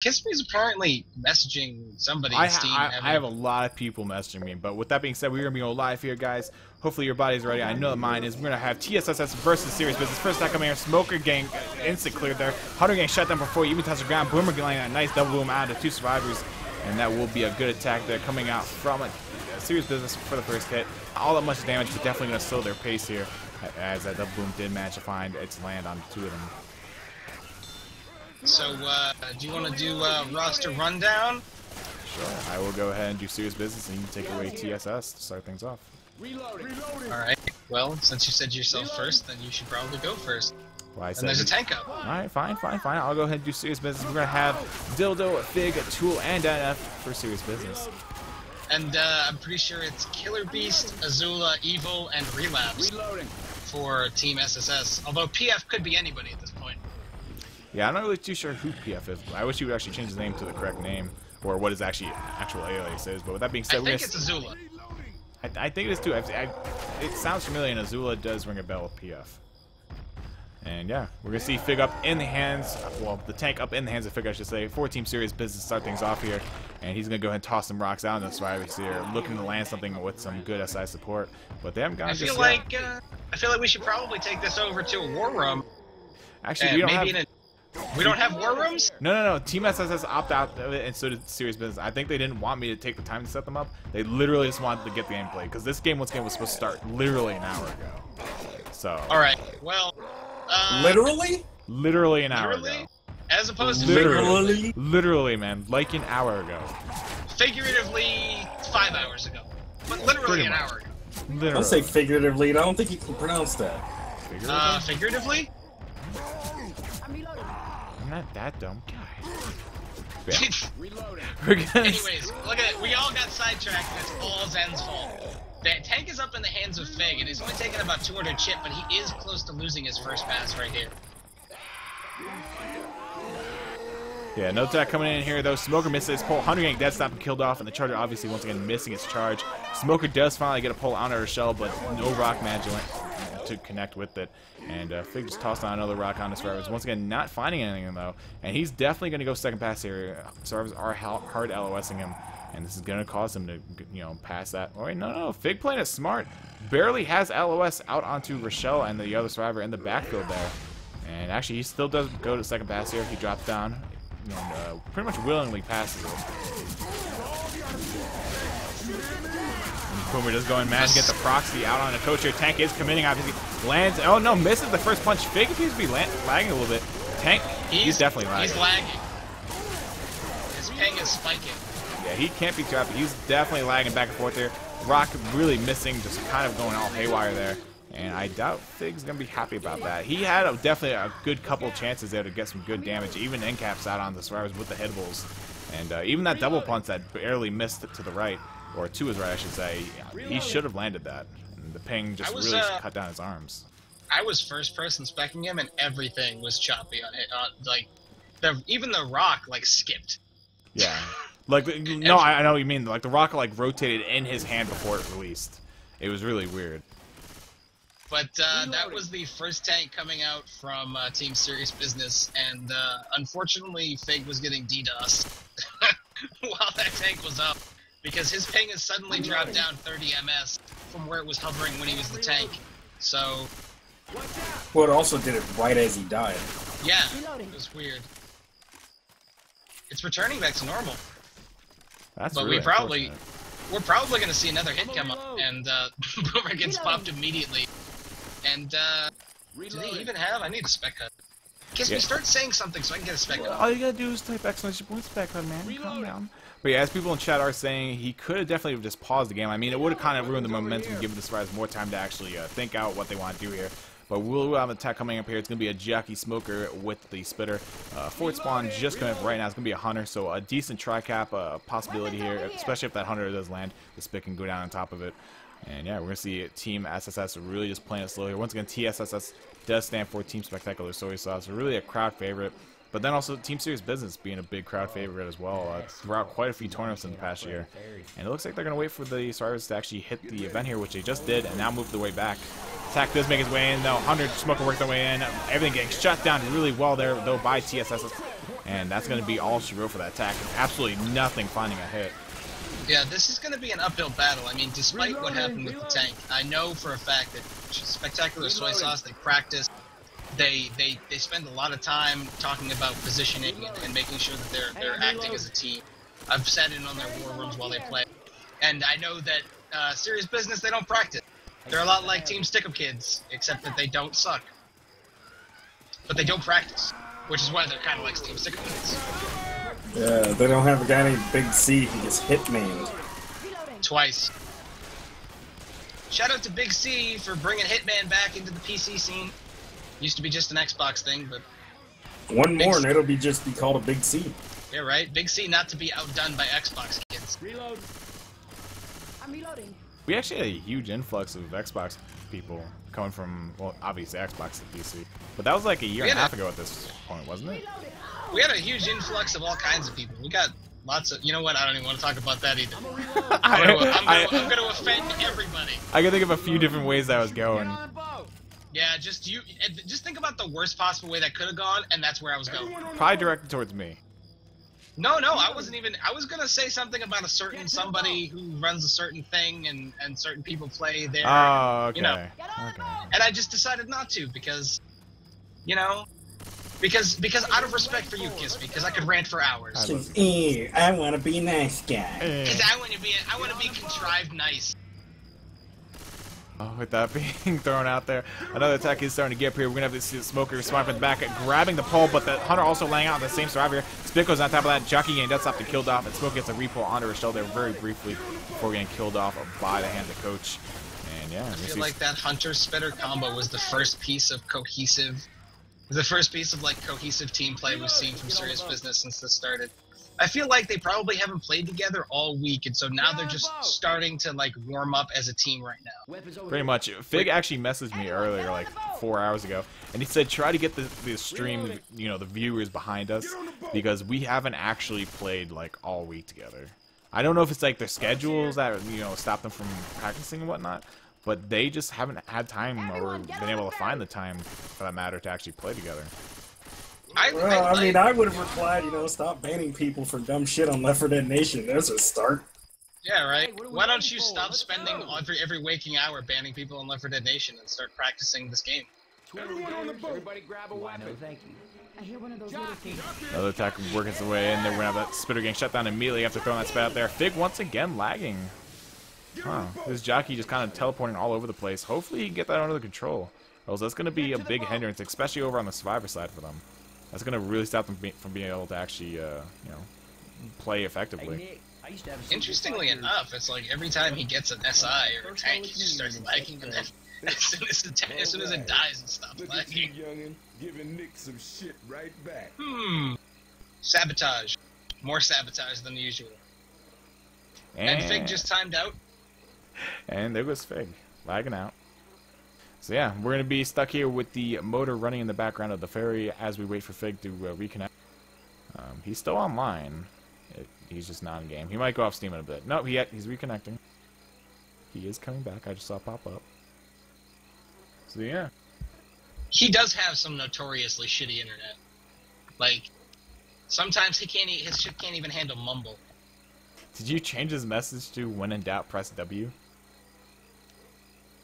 Kisby's apparently messaging somebody I, Steam. I, I have a lot of people messaging me, but with that being said, we're gonna be going live here, guys. Hopefully your body's ready. I know mine is. We're gonna have TSSS versus Serious Business. First attack coming here, Smoker Gang uh, instant cleared there. Hunter Gang shut down before you even touch the ground. Boomer getting a nice double boom out of two survivors, and that will be a good attack there coming out from a Serious Business for the first hit. All that much damage, but definitely gonna slow their pace here, as that double boom did manage to find its land on two of them. So, uh, do you want to do uh, roster rundown? Sure. I will go ahead and do Serious Business, and you can take away TSS to start things off. Reloading. All right. Well, since you said yourself first, then you should probably go first. Well, I And there's a tank up. Alright, fine, fine, fine. I'll go ahead and do serious business. We're gonna have Dildo, Fig, Tool, and NF for serious business. And uh, I'm pretty sure it's Killer Beast, Azula, Evil, and Relapse for Team SSS. Although PF could be anybody at this point. Yeah, I'm not really too sure who PF is. I wish he would actually change his name to the correct name, or what his actually actual alias is. But with that being said, we're think it's Azula. I, I think it is too. I, I, it sounds familiar, and Azula does ring a bell with PF. And yeah, we're gonna see Fig up in the hands, well, the tank up in the hands of Fig, I should say. Four team serious business start things off here, and he's gonna go ahead and toss some rocks out in this survivors here, looking to land something with some good SI support. But they haven't I feel like uh, I feel like we should probably take this over to a war room. Actually, we don't maybe have. in a, we don't have war rooms. No, no, no. Team SSS opted out of it, and so did Serious Business. I think they didn't want me to take the time to set them up. They literally just wanted to get the gameplay because this game once again was supposed to start literally an hour ago. So, All right. Well, uh, Literally? literally an hour literally, ago. as opposed to Literally. Literally? Literally, man, like an hour ago. figuratively five hours ago, but literally Pretty an much. hour ago. Literally. Don't say figuratively. I don't think you can pronounce that. Figuratively? Uh, figuratively. I'm not that dumb. God. Yeah. We're gonna Anyways, look at it. We all got sidetracked. and It's all Zen's fault. The tank is up in the hands of Fig, and he's only taking about 200 chip, but he is close to losing his first pass right here. Yeah, no attack coming in here though. Smoker misses his pull. Hunter Gang dead stop and killed off, and the Charger obviously once again missing its charge. Smoker does finally get a pull out of her shell, but no rock magic to connect with it. And uh, Fig just tossed on another rock on the Survivors. Once again, not finding anything though, and he's definitely going to go second pass here. Survivors are hard LOSing him, and this is going to cause him to you know pass that. Oh wait, no, no, Fig playing it smart. Barely has LOS out onto Rochelle and the other Survivor in the backfield there. And actually, he still does go to second pass here. He drops down and uh, pretty much willingly passes it. Boomer does go and manage to get the proxy out on the coach here. Tank is committing, obviously. Lands. Oh no, misses the first punch. Fig appears to be la- lagging a little bit. Tank, he's, definitely lagging. He's lagging. His ping is spiking. Yeah, he can't be trapped. He's definitely lagging back and forth there. Rock really missing, just kind of going all haywire there. And I doubt Fig's going to be happy about that. He had a, definitely a good couple chances there to get some good damage. Even end caps out on the survivors with the hitables. And uh, even that double punch that barely missed to the right, or to his right, I should say, he should have landed that. And the ping just was, really uh, cut down his arms. I was first person specking him, and everything was choppy on it. On, like, the even the rock like skipped. Yeah. Like, no, I, I know what you mean. Like, the rock like, rotated in his hand before it released. It was really weird. But uh, that was the first tank coming out from uh, Team Serious Business, and uh, unfortunately, Fig was getting DDoS while that tank was up because his ping has suddenly dropped down 30 ms from where it was hovering when he was the tank. So, Well, it also did it right as he died. yeah, it was weird. It's returning back to normal, That's but really we probably we're probably going to see another hit come up, and uh, Boomer gets popped immediately. And uh, do they even have? I need a spec cut. Kiss Yeah. me, start saying something so I can get a spec cut. All you gotta do is type exclamation point back on man. Calm down. But yeah, as people in chat are saying, he could have definitely just paused the game. I mean, it would have kind of ruined the momentum, given the surprise more time to actually uh, think out what they want to do here. But we'll have an attack coming up here. It's going to be a Jockey Smoker with the Spitter. Uh, Fourth Spawn just coming up right now. It's going to be a Hunter, so a decent tri-cap uh, possibility here, especially if that Hunter does land. The Spit can go down on top of it. And yeah, we're going to see Team SSS really just playing it slow here. Once again, TSSS does stand for Team Spectacular Soy Sauce. Really a crowd favorite. But then also Team Serious Business being a big crowd favorite as well uh, throughout quite a few tournaments in the past year. And it looks like they're going to wait for the Survivors to actually hit the event here, which they just did, and now move the way back. Attack does make his way in, though. 100 Smoker work their way in. Everything getting shut down really well there, though, by TSS. and that's going to be all she wrote for that attack. Absolutely nothing finding a hit. Yeah, this is going to be an uphill battle. I mean, despite what happened with the tank, I know for a fact that Spectacular. Soy Sauce, they practice, they they they spend a lot of time talking about positioning and, and making sure that they're they're acting as a team. I've sat in on their war rooms while they play, and I know that uh, serious business they don't practice. They're a lot like Team Stickum Kids, except that they don't suck, but they don't practice, which is why they're kind of like Team Stickum Kids. Yeah, they don't have a guy named Big C who gets hitmaned. Twice. Shout out to Big C for bringing Hitman back into the PC scene. Used to be just an Xbox thing, but one Big more C. and it'll be just be called a Big C. Yeah, right. Big C not to be outdone by Xbox kids. Reload. I'm reloading. We actually had a huge influx of Xbox people coming from, well, obviously Xbox to PC. But that was like a year and a half ago at this point, wasn't it? Oh. We had a huge influx of all kinds of people. We got lots of, you know what, I don't even want to talk about that either. I'm going to offend everybody. I can think of a few different ways that was going. Yeah, just you. Just think about the worst possible way that could have gone, and that's where I was going. Probably directed towards me. No, no, I wasn't even. I was gonna say something about a certain somebody who runs a certain thing, and and certain people play there. Oh, okay. You know, okay. And I just decided not to because, you know, because because out of respect for you, Kiss Me, because I could rant for hours. I, I want to be nice guy. Eh. Because I want to be I want to be contrived nice. Oh, with that being thrown out there, another attack is starting to get up here. We're gonna have to see the smoker smart from the back, grabbing the pole, but the hunter also laying out the same survivor. Spit goes on top of that. Jockey getting death stop to killed off, and Smoke gets a repull onto her shoulder very briefly before getting killed off by the hands of Coach. And yeah, I feel like that hunter spitter combo was the first piece of cohesive, the first piece of like cohesive team play we've seen from Serious Business since this started. I feel like they probably haven't played together all week, and so now they're just starting to like warm up as a team right now. Pretty much. Fig actually messaged me earlier, like four hours ago, and he said try to get the the stream, you know, the viewers behind us because we haven't actually played like all week together. I don't know if it's like their schedules that you know stop them from practicing and whatnot, but they just haven't had time or been able to find the time, for that matter, to actually play together. I, well, I, I mean, I would have replied, you know, stop banning people for dumb shit on Left 4 Dead Nation. There's a start. Yeah, right. Hey, Why don't you stop Let's spending go. every every waking hour banning people on Left 4 Dead Nation and start practicing this game? Everyone on the boat. Everybody grab a weapon. No, thank you. I hear one of those Another attack working its way in. Then we're gonna have that spitter getting shut down immediately after throwing that spit out there. Fig once again lagging. Huh. This jockey just kind of teleporting all over the place. Hopefully he can get that under control. Or else that's gonna be a big hindrance, especially over on the survivor side for them. That's going to really stop them from being able to actually, uh, you know, play effectively. Interestingly enough, it's like every time he gets an SI or a tank, he just starts lagging, and then as soon as, the as, soon as it dies, it stops lagging. Giving Nick some shit right back. Hmm. Sabotage. More sabotage than usual. And, and Fig just timed out. And there goes Fig, lagging out. So yeah, we're going to be stuck here with the motor running in the background of the ferry as we wait for Fig to uh, reconnect. Um, he's still online. It, he's just not in game. He might go off Steam in a bit. No, he, he's reconnecting. He is coming back. I just saw pop up. So yeah. He does have some notoriously shitty internet. Like, sometimes he can't. His shit can't even handle mumble. Did you change his message to "When in doubt, press W"?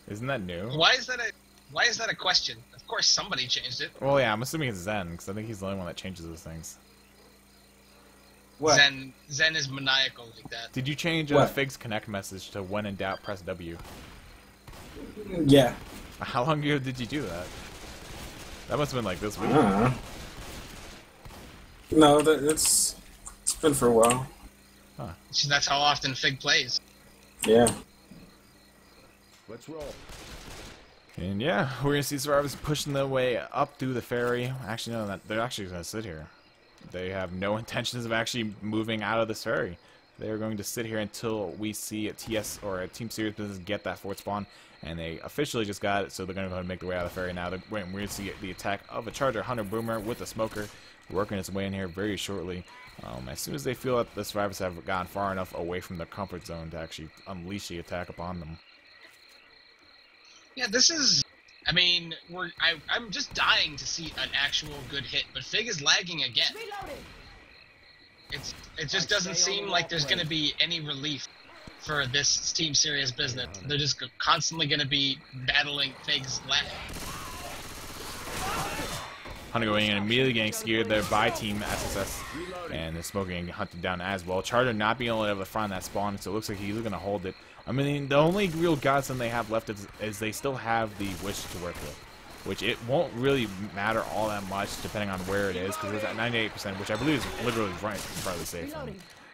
Isn't that new? Why is that a Why is that a question? Of course, somebody changed it. Well, yeah, I'm assuming it's Zen because I think he's the only one that changes those things. What? Zen Zen is maniacal like that. Did you change uh, Fig's Connect message to "When in doubt, press W"? Yeah. How long ago did you do that? That must have been like this week. No, that, it's it's been for a while. Huh. That's how often Fig plays. Yeah. Let's roll. And yeah, we're gonna see survivors pushing their way up through the ferry. Actually, no, they're actually gonna sit here. They have no intentions of actually moving out of this ferry. They're going to sit here until we see a TS or a Team Serious Business get that fourth spawn, and they officially just got it, so they're to go ahead and make their way out of the ferry now. We're going to see the attack of a Charger Hunter Boomer with a Smoker working its way in here very shortly. Um, as soon as they feel that the survivors have gone far enough away from their comfort zone to actually unleash the attack upon them. Yeah, this is I mean, we're I, I'm just dying to see an actual good hit, but Fig is lagging again. It's it just doesn't seem like there's going to be any relief for this team serious business. They're just constantly going to be battling Fig's lag. Hunter going in immediately getting scared there by Team SSS, and the smoke getting hunted down as well. Charger not being able to find that spawn, so it looks like he's going to hold it. I mean, the only real godsend they have left is, is they still have the Witch to work with, which it won't really matter all that much depending on where it is, because it's at 98%, which I believe is literally right fairly safe.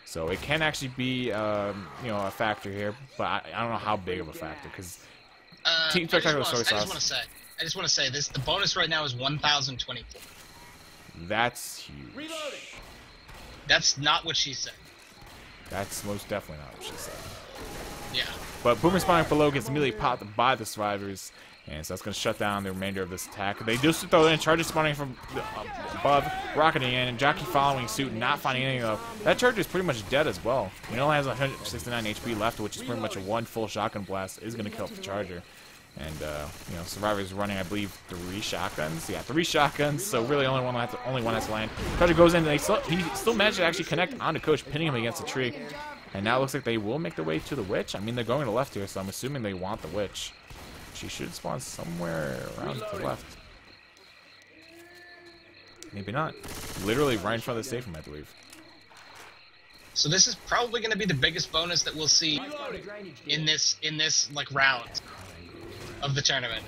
So it can actually be, um, you know, a factor here, but I, I don't know how big of a factor, because Uh, Team I just Spectacular wanna- I just want to say, I just want to say this: the bonus right now is 1,024. that's huge. That's not what she said. That's most definitely not what she said. Yeah. But Boomer spawning below gets immediately popped by the survivors, and so that's going to shut down the remainder of this attack. They just throw in charges spawning from the- uh, above, rocketing in, and Jockey following suit, not finding anything though. That charger is pretty much dead as well. He only has 169 HP left, which is pretty much a one full shotgun blast is going to kill the charger. And uh, you know, survivors running, I believe, three shotguns. Yeah, three shotguns. So really, only one has to, only one has to land. Charger goes in, and they still, he still managed to actually connect onto Coach, pinning him against a tree. And now it looks like they will make their way to the witch. I mean, they're going to the left here, so I'm assuming they want the witch. She should spawn somewhere around to the left. Maybe not. Literally right in front of the safe room, I believe. So this is probably going to be the biggest bonus that we'll see in this in this like round of the tournament.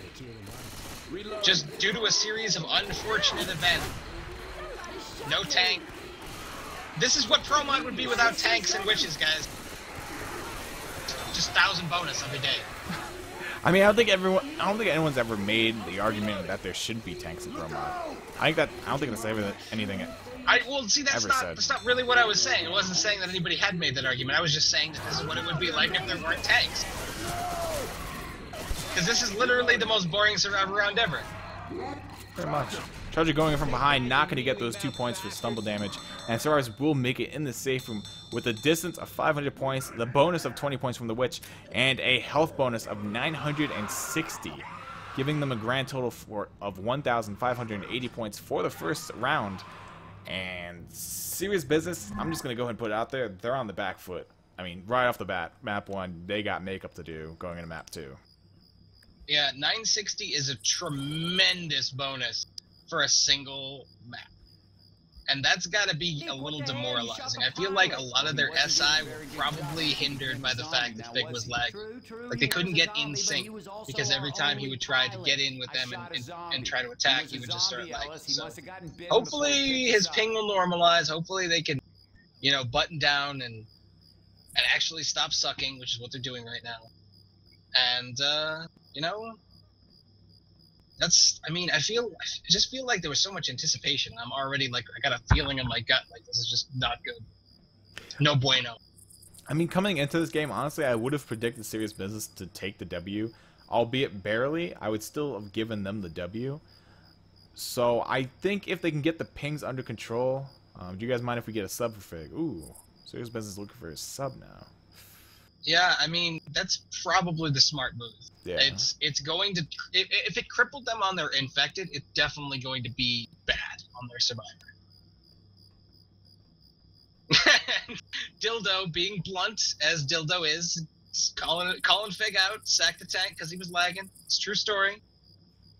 Just due to a series of unfortunate events. No tank. This is what Promod would be without tanks and witches, guys. Just thousand bonus every day. I mean, I don't think everyone, I don't think anyone's ever made the argument that there should be tanks in Promod. I think that, I don't think that's ever anything. I well see that's not said. that's not really what I was saying. I wasn't saying that anybody had made that argument. I was just saying that this is what it would be like if there weren't tanks. Because this is literally the most boring survivor round ever. Pretty much. Charger going in from behind, not going to get those two points for stumble damage. And Survivors will make it in the safe room with a distance of 500 points, the bonus of 20 points from the Witch, and a health bonus of 960, giving them a grand total for, of 1,580 points for the first round. And serious business, I'm just going to go ahead and put it out there. They're on the back foot. I mean, right off the bat, map one, they got makeup to do going into map two. Yeah, 960 is a tremendous bonus for a single map. And that's got to be a little demoralizing. I feel like a lot of their SI were probably hindered by the fact that Fig was lagging. Like they couldn't get in sync because every time he would try to get in with them and, and, and try to attack, he would just start lagging. So hopefully his ping will normalize. Hopefully they can, you know, button down and and actually stop sucking, which is what they're doing right now. And uh, you know, that's. I mean, I feel. I just feel like there was so much anticipation. I'm already like, I got a feeling in my gut like this is just not good. No bueno. I mean, coming into this game, honestly, I would have predicted Serious Business to take the W, albeit barely. I would still have given them the W. So I think if they can get the pings under control, um, do you guys mind if we get a sub for Fig? Ooh, Serious Business looking for a sub now. Yeah, I mean that's probably the smart move. Yeah. It's it's going to if, if it crippled them on their infected, it's definitely going to be bad on their survivor. Dildo being blunt as Dildo is, calling calling Fig out, sack the tank because he was lagging. It's a true story.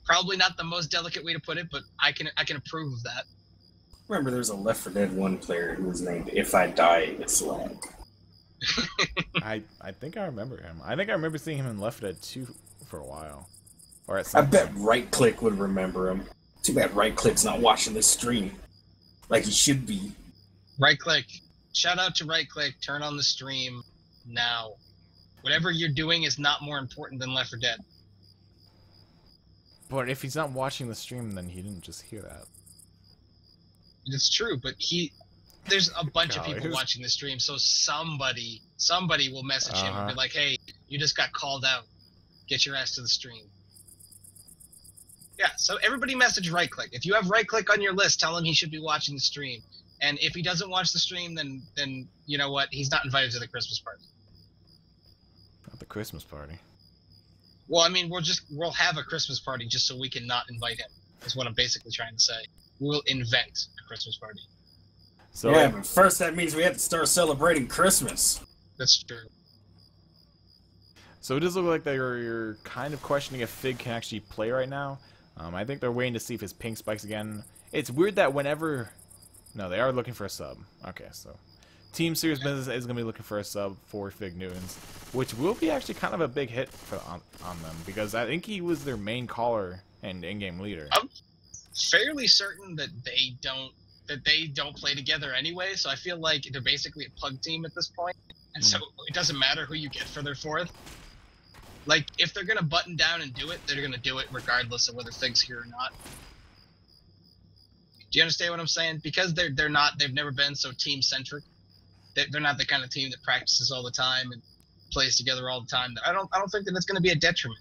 Probably not the most delicate way to put it, but I can I can approve of that. Remember, there's a Left 4 Dead 1 player who was named If I Die, It's Lag. I I think I remember him. I think I remember seeing him in Left 4 Dead 2 for a while. Or at I bet Right Click would remember him. Too bad Right Click's not watching this stream. Like he should be. Right click. Shout out to right click. Turn on the stream now. Whatever you're doing is not more important than Left 4 Dead. But if he's not watching the stream, then he didn't just hear that. It's true, but he there's a bunch of people who's- watching the stream, so somebody somebody will message him and Uh-huh. be like, "Hey, you just got called out. Get your ass to the stream." Yeah, so everybody message right click. If you have right click on your list, tell him he should be watching the stream. And if he doesn't watch the stream, then then you know what? He's not invited to the Christmas party. Not the Christmas party. Well, I mean, we'll just we'll have a Christmas party just so we can not invite him. Is what I'm basically trying to say. We'll invent a Christmas party. So yeah, but first that means we have to start celebrating Christmas. That's true. So it does look like they're you're kind of questioning if Fig can actually play right now. Um, I think they're waiting to see if his ping spikes again. It's weird that whenever... No, they are looking for a sub. Okay, so... Team Serious Business is going to be looking for a sub for Fig Newtons, which will be actually kind of a big hit for on, on them, because I think he was their main caller and in-game leader. I'm fairly certain that they don't that they don't play together anyway, so I feel like they're basically a pug team at this point, and so hmm. it doesn't matter who you get for their fourth. Like, if they're gonna button down and do it, they're gonna do it regardless of whether Fig's here or not. Do you understand what I'm saying? Because they're they're not they've never been so team centric. They're, they're not the kind of team that practices all the time and plays together all the time. I don't I don't think that it's gonna be a detriment.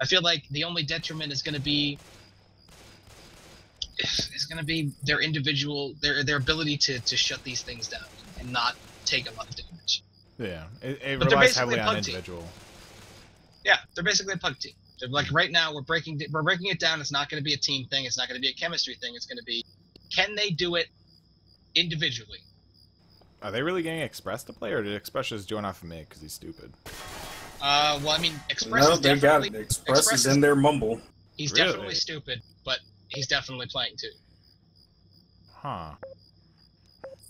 I feel like the only detriment is gonna be is going to be their individual their their ability to to shut these things down and not take a lot of damage. Yeah, it, it But they're relies heavily a on pug team. individual. Yeah, they're basically a pug team. They're like right now we're breaking we're breaking it down. It's not going to be a team thing. It's not going to be a chemistry thing. It's going to be can they do it individually? Are they really getting Express to play, or did Express just join off of me because he's stupid? Uh, well, I mean, Express no, is they got definitely it. Express, Express is is- in their mumble. he's Really? definitely stupid, but he's definitely playing too. Huh.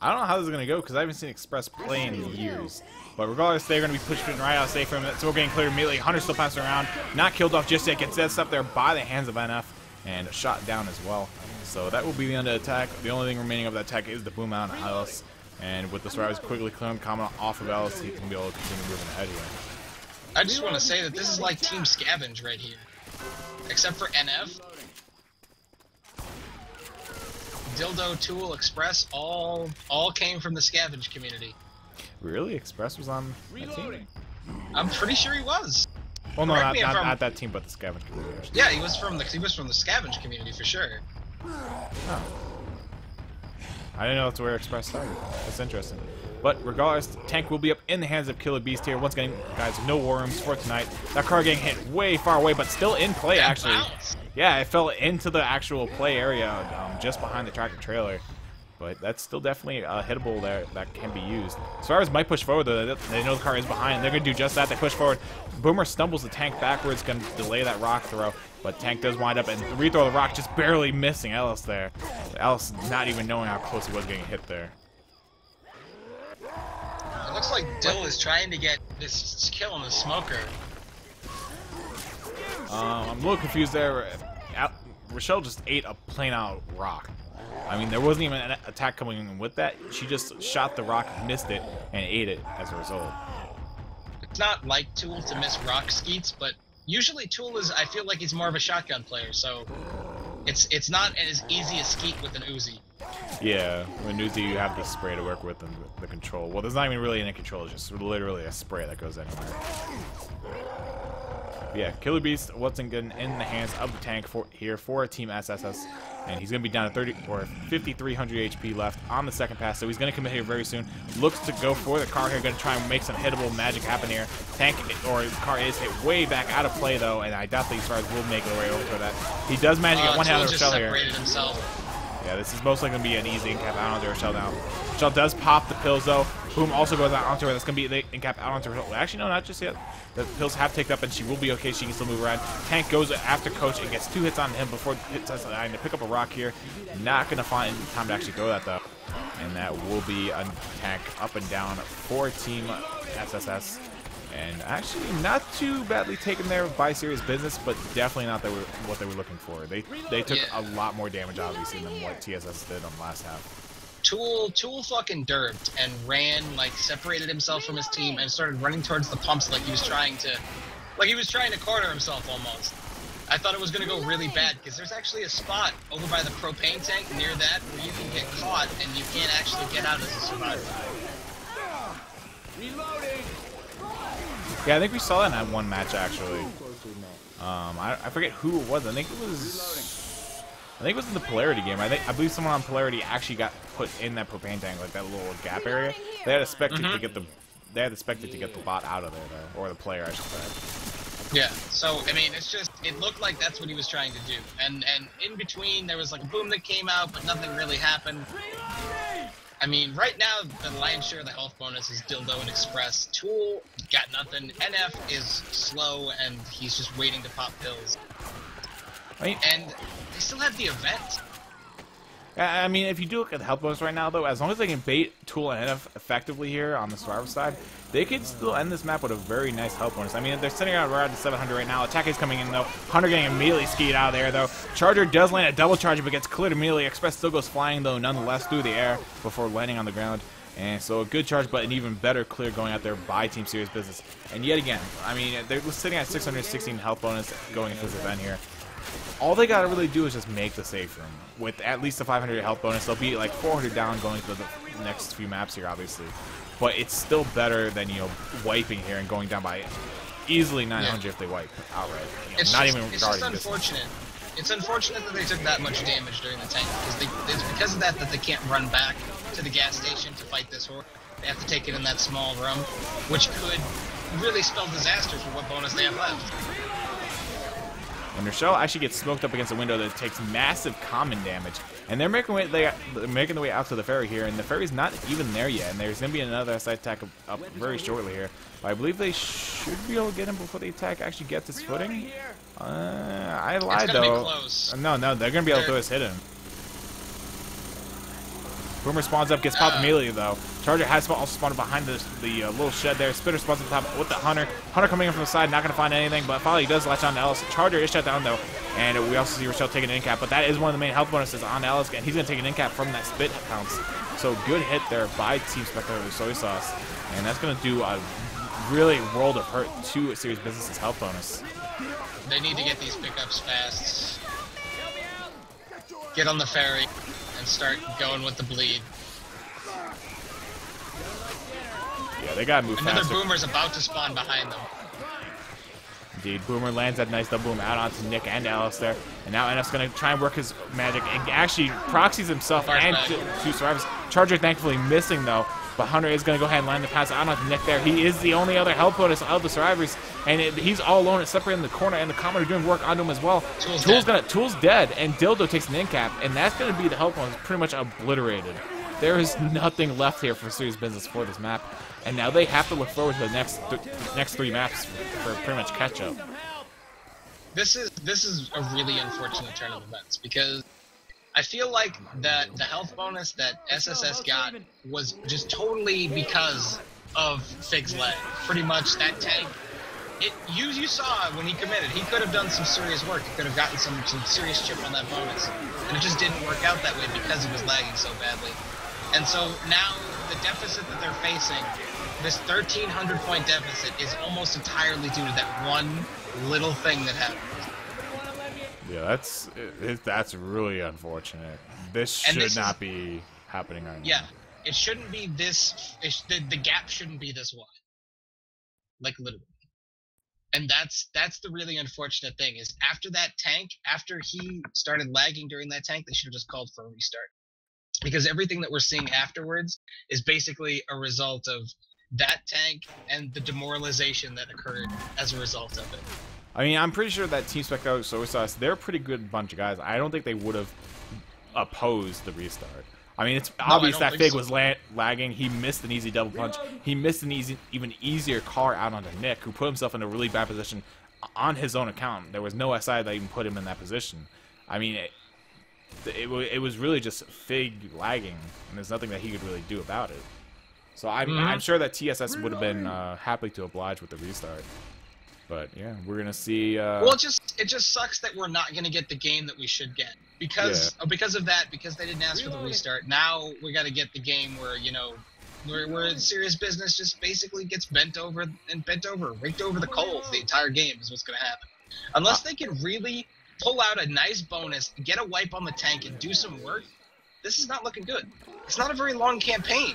I don't know how this is going to go because I haven't seen Express play in years. But regardless, they're going to be pushing right out safe from it. So we're getting cleared immediately. Hunter still passing around. Not killed off just yet. Gets this up there by the hands of NF and shot down as well. So that will be the end of the attack. The only thing remaining of that attack is the boom out on Ellis. And with the survivors quickly clearing comment off of Ellis, he's going to be able to continue moving ahead here. I just want to say that this is like Team Scavenge right here, except for NF. Dildo, Tool, Express, all all came from the Scavenge community. Really? Express was on that team? I'm pretty sure he was. Well, no, not, not, I'm- not that team, but the Scavenge community. Yeah, he was from the he was from the Scavenge community for sure. I didn't know that's where Express started. That's interesting. But regardless, tank will be up in the hands of Killer Beast here. Once again, guys, no war rooms for tonight. That car getting hit way far away, but still in play, actually. Yeah, it fell into the actual play area just behind the tractor trailer. But that's still definitely a hittable there that can be used. As far as might push forward, though, they- they know the car is behind. They're going to do just that. They push forward. Boomer stumbles the tank backwards, going to delay that rock throw. But tank does wind up and rethrow the rock, just barely missing Ellis there. Ellis not even knowing how close he was getting hit there. It looks like Dill is trying to get this kill on the smoker. Um, I'm a little confused there. Rochelle just ate a plain out rock. I mean, there wasn't even an attack coming in with that. She just shot the rock, missed it, and ate it as a result. It's not like Tool to miss rock skeets, but usually Tool is I feel like he's more of a shotgun player, so it's it's not as easy as skeet with an Uzi. Yeah, when Uzi you have the spray to work with and the control. Well, there's not even really any control. It's just literally a spray that goes anywhere. Yeah, Killer Beast once again in the hands of the tank for here for Team SSS, and he's gonna be down to 30 or 5,300 HP left on the second pass, so he's gonna commit here very soon. Looks to go for the car here, gonna try and make some hittable magic happen here. Tank or car is hit way back out of play though, and I doubt these cars will make their way over for that. He does manage to get Uh, one hand on just Rochelle here. himself. Yeah, this is mostly going to be an easy incap out onto Rochelle now. Rochelle does pop the pills, though. Boom also goes out onto her. That's going to be the incap out onto her. Actually, no, not just yet. The pills have taken up, and she will be okay. She can still move around. Tank goes after Coach and gets two hits on him before hits us line to pick up a rock here. Not going to find time to actually go that, though. And that will be a tank up and down for Team SSS. And actually, not too badly taken there by serious business, but definitely not what they were looking for. They they took Yeah. a lot more damage, obviously, than what TSS did on the last half. Tool Tool fucking derped and ran like separated himself from his team and started running towards the pumps like he was trying to like he was trying to corner himself almost. I thought it was gonna go really bad because there's actually a spot over by the propane tank near that where you can get caught and you can't actually get out as a survivor. Yeah, I think we saw that in that one match actually. Um, I, I forget who it was. I think it was. I think it was in the polarity game. I think I believe someone on polarity actually got put in that propane tank, like that little gap area. They had expected to mm-hmm. get the. They had expected to get the bot out of there, though, or the player, I should say. Yeah. So I mean, it's just it looked like that's what he was trying to do, and and in between there was like a boom that came out, but nothing really happened. I mean, right now the lion's share of the health bonus is Dildo and Express. Tool got nothing. NF is slow and he's just waiting to pop pills. I mean, And they still have the event. I mean, if you do look at the health bonus right now, though, as long as they can bait Tool and NF effectively here on the Survivor side, they could still end this map with a very nice health bonus. I mean, they're sitting around right at 700 right now. Attack is coming in, though. Hunter getting immediately skied out of there, though. Charger does land a double charge, but gets cleared immediately. Express still goes flying, though, nonetheless, through the air before landing on the ground. And so a good charge, but an even better clear going out there by Team Serious Business. And yet again, I mean, they're sitting at 616 health bonus going into this event here all they gotta really do is just make the safe room. With at least a 500 health bonus, they'll be like 400 down going to the next few maps here, obviously. But it's still better than, you know, wiping here and going down by easily 900 if they wipe outright. You know, It's not just, even it's just regarding distance. unfortunate. It's unfortunate that they took that much damage during the tank because they, it's because of that that they can't run back to the gas station to fight this horde. They have to take it in that small room, which could really spell disaster for what bonus they have left. And Rochelle actually gets smoked up against a window that takes massive common damage. And they're making way they they're making the way out to the ferry here, and the ferry's not even there yet. And there's gonna be another side attack up, up very shortly here. But I believe they should be able to get him before the attack actually gets his footing. Uh, I lied gonna be though. close. No, no, they're gonna be able to They're- just hit him. Boomer spawns up, gets popped immediately though. Charger has also spawned behind the, the uh, little shed there. Spitter spawns up top with the Hunter. Hunter coming in from the side, not going to find anything, but finally he does latch on to Ellis. Charger is shut down though, and we also see Rochelle taking an in cap, but that is one of the main health bonuses on Ellis, and he's going to take an in cap from that spit pounce. So good hit there by Team Spectacular Soy Sauce, and that's going to do a really world of hurt to Serious Business's health bonus. They need to get these pickups fast. Get on the ferry start going with the bleed. Yeah, they got to move Another faster. boomer's about to spawn behind them. Indeed, Boomer lands that nice double boom out onto Nick and Ellis there. And now NF's going to try and work his magic and actually proxies himself Flash and two survivors. Charger thankfully missing though. But Hunter is going to go ahead and land the pass out onto Nick there. He is the only other health bonus of the survivors. And it, he's all alone. It's separated in the corner. And the Commodore doing work onto him as well. Tool's Tool's, dead. gonna, Tool's dead. And Dildo takes an in cap. And that's going to be the health bonus pretty much obliterated. There is nothing left here for serious business for this map. And now they have to look forward to the next th next three maps for pretty much catch up. this is this is a really unfortunate turn of events because I feel like that the health bonus that SSS got was just totally because of Fig's leg. Pretty much that tank. It you you saw when he committed, he could have done some serious work. He could have gotten some some serious chip on that bonus, and it just didn't work out that way because he was lagging so badly. And so now the deficit that they're facing, this 1,300 point deficit, is almost entirely due to that one little thing that happened. Yeah, that's it, that's really unfortunate. This should this is- not be happening right Yeah, now. it shouldn't be this. It sh- the, the gap shouldn't be this wide. Like literally. And that's that's the really unfortunate thing is after that tank, after he started lagging during that tank, they should have just called for a restart. Because everything that we're seeing afterwards is basically a result of that tank and the demoralization that occurred as a result of it. I mean, I'm pretty sure that Team Spectacular Soy Sauce, they're a pretty good bunch of guys. I don't think they would have opposed the restart. I mean, it's I obvious that Fig so. was la- lagging. He missed an easy double punch. He missed an easy, even easier car out onto Nick, who put himself in a really bad position on his own account. There was no SI that even put him in that position. I mean, it, it, it was really just Fig lagging, and there's nothing that he could really do about it. So I'm, Mhm. I'm sure that TSS would have been uh, happy to oblige with the restart. But yeah, we're gonna see. Uh, Well, it just it just sucks that we're not going to get the game that we should get because oh, because of that because they didn't ask for the restart. Now we got to get the game where you know where where serious business just basically gets bent over and bent over, raked over the coals the entire game is what's going to happen. Unless they can really pull out a nice bonus, get a wipe on the tank, and do some work. This is not looking good. It's not a very long campaign.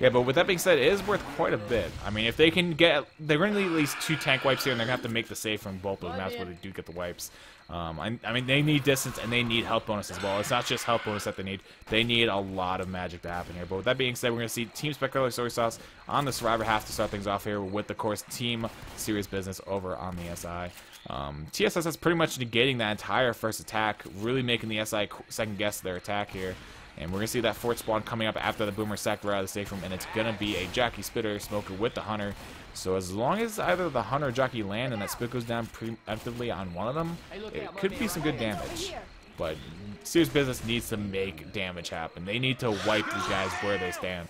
Yeah, but with that being said, it is worth quite a bit. I mean, if they can get, they're going to need at least two tank wipes here, and they're going to have to make the save from both those maps where they do get the wipes. Um, I, I, mean, they need distance and they need health bonus as well. It's not just health bonus that they need; they need a lot of magic to happen here. But with that being said, we're going to see Team Spectacular Soy Sauce on the Survivor half to start things off here with, of course, Team Serious Business over on the SI. Um, TSS is pretty much negating that entire first attack, really making the SI second guess their attack here. And we're going to see that fourth spawn coming up after the Boomer sacked right out of the safe room, and it's going to be a Jockey Spitter Smoker with the Hunter. So as long as either the Hunter or Jockey land and that Spit goes down preemptively on one of them, it could be some good damage. But Serious Business needs to make damage happen. They need to wipe these guys where they stand.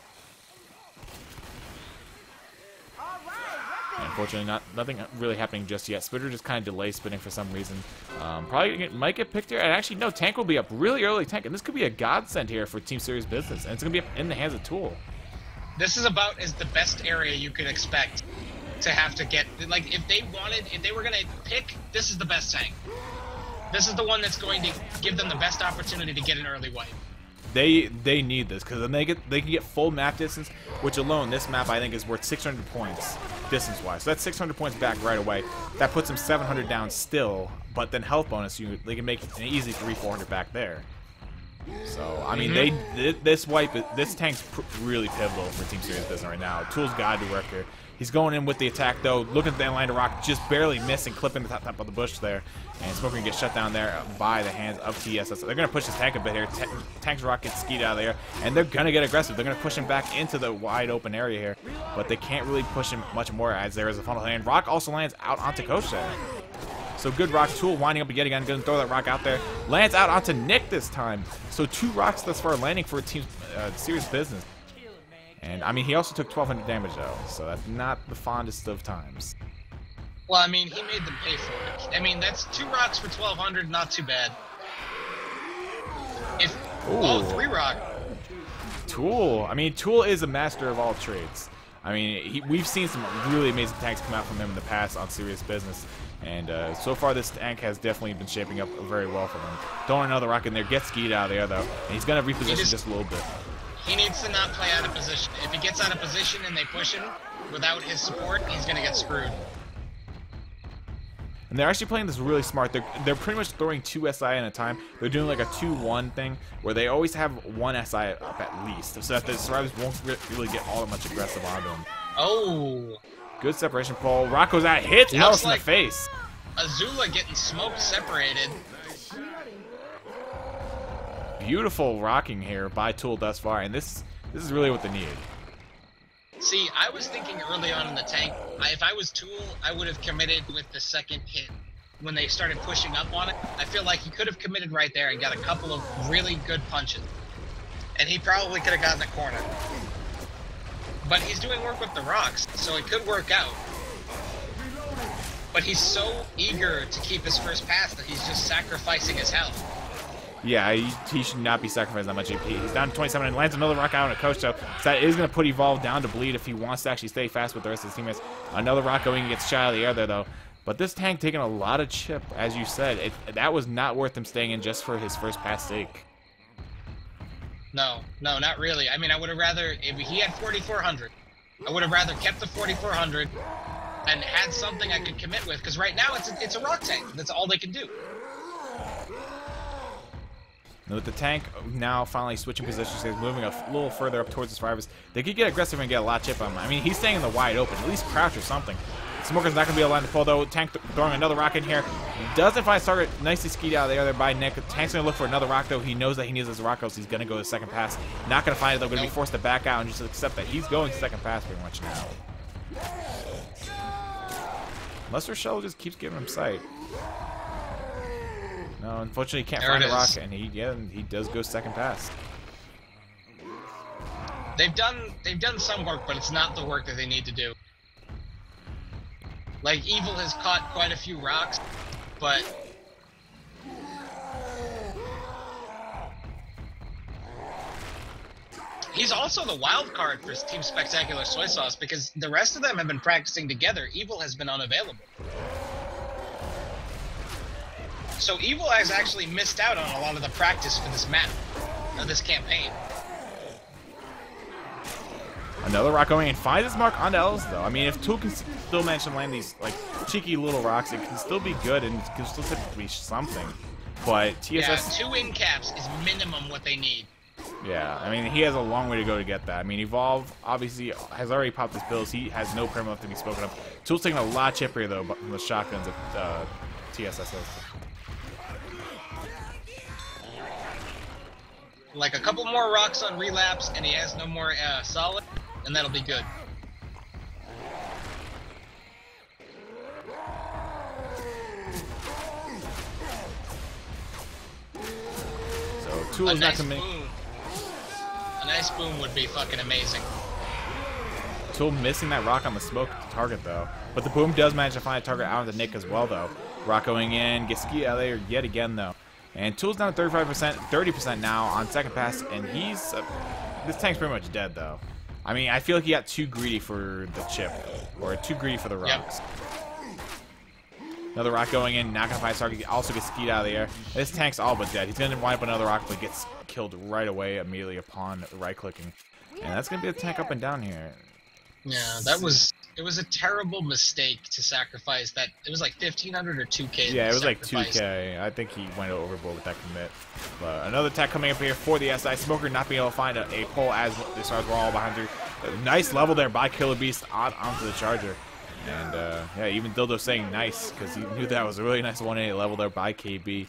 Unfortunately, not nothing really happening just yet. Spitter just kind of delays spinning for some reason. Um, probably get, might get picked here. And actually, no, Tank will be up really early. Tank, and this could be a godsend here for Team Serious Business, and it's gonna be in the hands of Tool. This is about as the best area you could expect to have to get. Like, if they wanted, if they were gonna pick, this is the best tank. This is the one that's going to give them the best opportunity to get an early wipe. They they need this because then they get they can get full map distance, which alone this map I think is worth 600 points distance wise. So that's 600 points back right away. That puts them 700 down still, but then health bonus you they can make an easy 3 400 back there. So I mean mm -hmm. they this wipe this tank's really pivotal for Team Serious Business right now. Tool's got to work here. He's going in with the attack, though. Looking at the of rock, just barely missing, clipping the top, top of the bush there. And Smoker can get shut down there by the hands of TSS. They're going to push his tank a bit here. T Tank's rock gets skied out of there, and they're going to get aggressive. They're going to push him back into the wide open area here, but they can't really push him much more as there is a funnel hand. Rock also lands out onto Coach there. So good rock tool winding up again. Going to throw that rock out there. Lands out onto Nick this time. So two rocks thus far landing for a team uh, serious business. And, I mean, he also took 1,200 damage, though, so that's not the fondest of times. Well, I mean, he made them pay for it. I mean, that's two rocks for 1,200, not too bad. If, Ooh. oh, three rock. Tool. I mean, Tool is a master of all trades. I mean, he, we've seen some really amazing tanks come out from him in the past on Serious Business. And uh, so far, this tank has definitely been shaping up very well for him. Throwing another rock in there, gets skied out of there, though. And he's going to reposition just, just a little bit. He needs to not play out of position. If he gets out of position and they push him without his support, he's going to get screwed. And they're actually playing this really smart. They're, they're pretty much throwing two SI at a time. They're doing like a 2-1 thing where they always have one SI up at least so that the survivors won't really get all that much aggressive on them. Oh. Good separation pull. Rocco's out. Hits Ellis like in the face. Azula getting smoked separated. Beautiful rocking here by Tool thus far, and this this is really what they need. See, I was thinking early on in the tank, if I was Tool, I would have committed with the second hit when they started pushing up on it. I feel like he could have committed right there and got a couple of really good punches. And he probably could have gotten the corner. But he's doing work with the rocks, so it could work out. But he's so eager to keep his first pass that he's just sacrificing his health. Yeah, he, he, should not be sacrificing that much AP. He's down to 27 and lands another rock out on a coach, so that is going to put Evolve down to bleed if he wants to actually stay fast with the rest of his teammates. Another rock going gets out of the air there, though. But this tank taking a lot of chip, as you said. It, that was not worth him staying in just for his first pass sake. No, no, not really. I mean, I would have rather, if he had 4,400, I would have rather kept the 4,400 and had something I could commit with, because right now it's a, it's a rock tank. That's all they can do. With the tank now finally switching positions, he's moving a little further up towards the survivors. They could get aggressive and get a lot chip on him. I mean, he's staying in the wide open. At least crouch or something. Smoker's not going to be able to pull, though. Tank th throwing another rock in here. Doesn't find his target. Nicely skied out of there by Nick. Tank's going to look for another rock, though. He knows that he needs his rock, so he's going to go to second pass. Not going to find it, though. Going to be forced to back out and just accept that he's going second pass pretty much now. Lester Shell just keeps giving him sight. No, unfortunately, he can't there find a rock, and he yeah, he does go second pass. They've done they've done some work, but it's not the work that they need to do. Like Evil has caught quite a few rocks, but he's also the wild card for Team Spectacular Soy Sauce because the rest of them have been practicing together. Evil has been unavailable. So Evil has actually missed out on a lot of the practice for this map, of this campaign. Another rock going and finds his mark on Ellis, though. I mean, if Tool can still manage to land these, like, cheeky little rocks, it can still be good and it can still be something. But TSS... Yeah, two in caps is minimum what they need. Yeah, I mean, he has a long way to go to get that. I mean, Evolve, obviously, has already popped his pills. He has no perma left to be spoken of. Tool's taking a lot chippier, though, from the shotguns that uh, TSS Like a couple more rocks on relapse, and he has no more uh, solid, and that'll be good. So Tool is nice not coming. boom. A nice boom would be fucking amazing. Tool missing that rock on the smoke target though. But the boom does manage to find a target out of the Nick as well though. Rock going in, gets ski there yet again though. And Tool's down to 35%, 30% now on second pass, and he's uh, this tank's pretty much dead though. I mean, I feel like he got too greedy for the chip, or too greedy for the rocks. Yep. Another rock going in, not gonna find his target. Also gets skied out of the air. This tank's all but dead. He's gonna wind up another rock, but gets killed right away immediately upon right clicking. And that's gonna be a tank up and down here. Yeah, that was it was a terrible mistake to sacrifice that. It was like 1500 or 2k. Yeah, it was like 2k. I think he went overboard with that commit. But another attack coming up here for the SI. Smoker not being able to find a, a pull as the stars were all behind her. Nice level there by Killer Beast on, onto the Charger. And uh, yeah, even Dildo saying nice because he knew that was a really nice 180 level there by KB.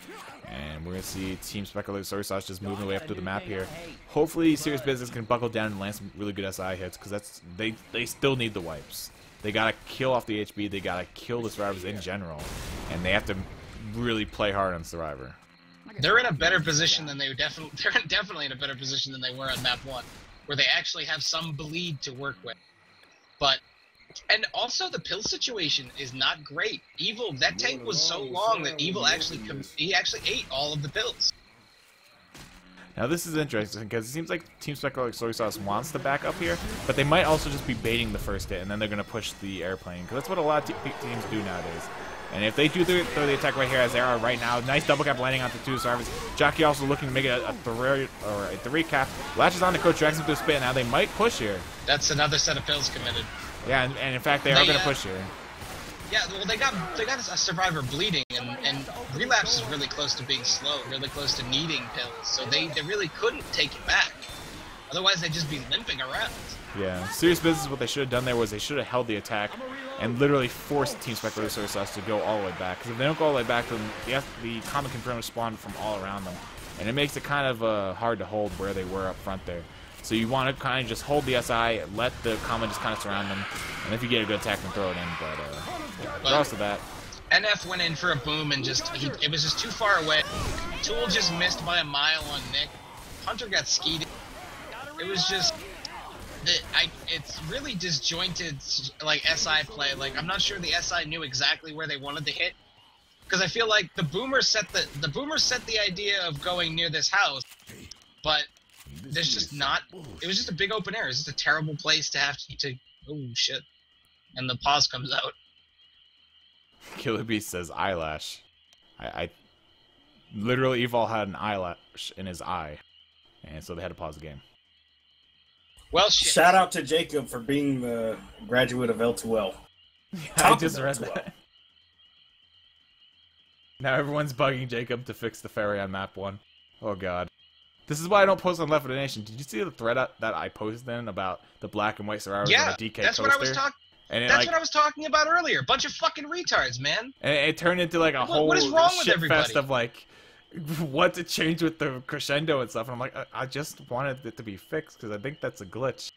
And we're going to see Team Spectacular Sauce just moving away up to the map here. Hopefully, Serious Business can buckle down and land some really good SI hits because that's they they still need the wipes. They got to kill off the HB. They got to kill the survivors in general, and they have to really play hard on Survivor. They're in a better position than they were definitely. They're definitely in a better position than they were on map one, where they actually have some bleed to work with. But and also the pill situation is not great. Evol that tank was so long that Evol actually he actually ate all of the pills. Now this is interesting because it seems like Team Spectacular Soy Sauce wants to back up here, but they might also just be baiting the first hit and then they're going to push the airplane because that's what a lot of te teams do nowadays. And if they do throw the attack right here as they are right now, nice double cap landing onto two survivors. Jockey also looking to make it a, a three or a three cap. Latches on to coach, to a spin. Now they might push here. That's another set of pills committed. Yeah, and, and in fact they, they are going to uh, push here. Yeah, well they got they got a survivor bleeding, and, and relapse is really close to being slow, really close to needing pills, so they, they really couldn't take it back. Otherwise they'd just be limping around. Yeah, serious business. What they should have done there was they should have held the attack and literally forced Team Spectacular Sauce to go all the way back. Because if they don't go all the way back, then the, the common can pretty much spawn from all around them, and it makes it kind of uh, hard to hold where they were up front there. So you want to kind of just hold the SI, let the common just kind of surround them, and if you get a good attack, then throw it in. But uh, regardless of that. NF went in for a boom and just he, it was just too far away. Tool just missed by a mile on Nick. Hunter got skied. It was just I it's really disjointed like SI play. Like I'm not sure the SI knew exactly where they wanted to hit. Because I feel like the boomer set the the boomer set the idea of going near this house, but there's just not. It was just a big open air. It's just a terrible place to have to. to oh shit! And the pause comes out. Killer Beast says eyelash. I, I literally Evol had an eyelash in his eye, and so they had to pause the game. Well, shit. Shout out to Jacob for being the graduate of L2L. I just read that. Now everyone's bugging Jacob to fix the ferry on map one. Oh god. This is why I don't post on Left 4 Dead Nation. Did you see the thread that I posted in about the black and white survivors yeah, and the DK that's coaster? what I was talking. And it, That's like, what I was talking about earlier. Bunch of fucking retards, man. and it, it turned into like a What- whole what is wrong with shit fest of like what to change with the crescendo and stuff. And I'm like, I, I just wanted it to be fixed because I think that's a glitch.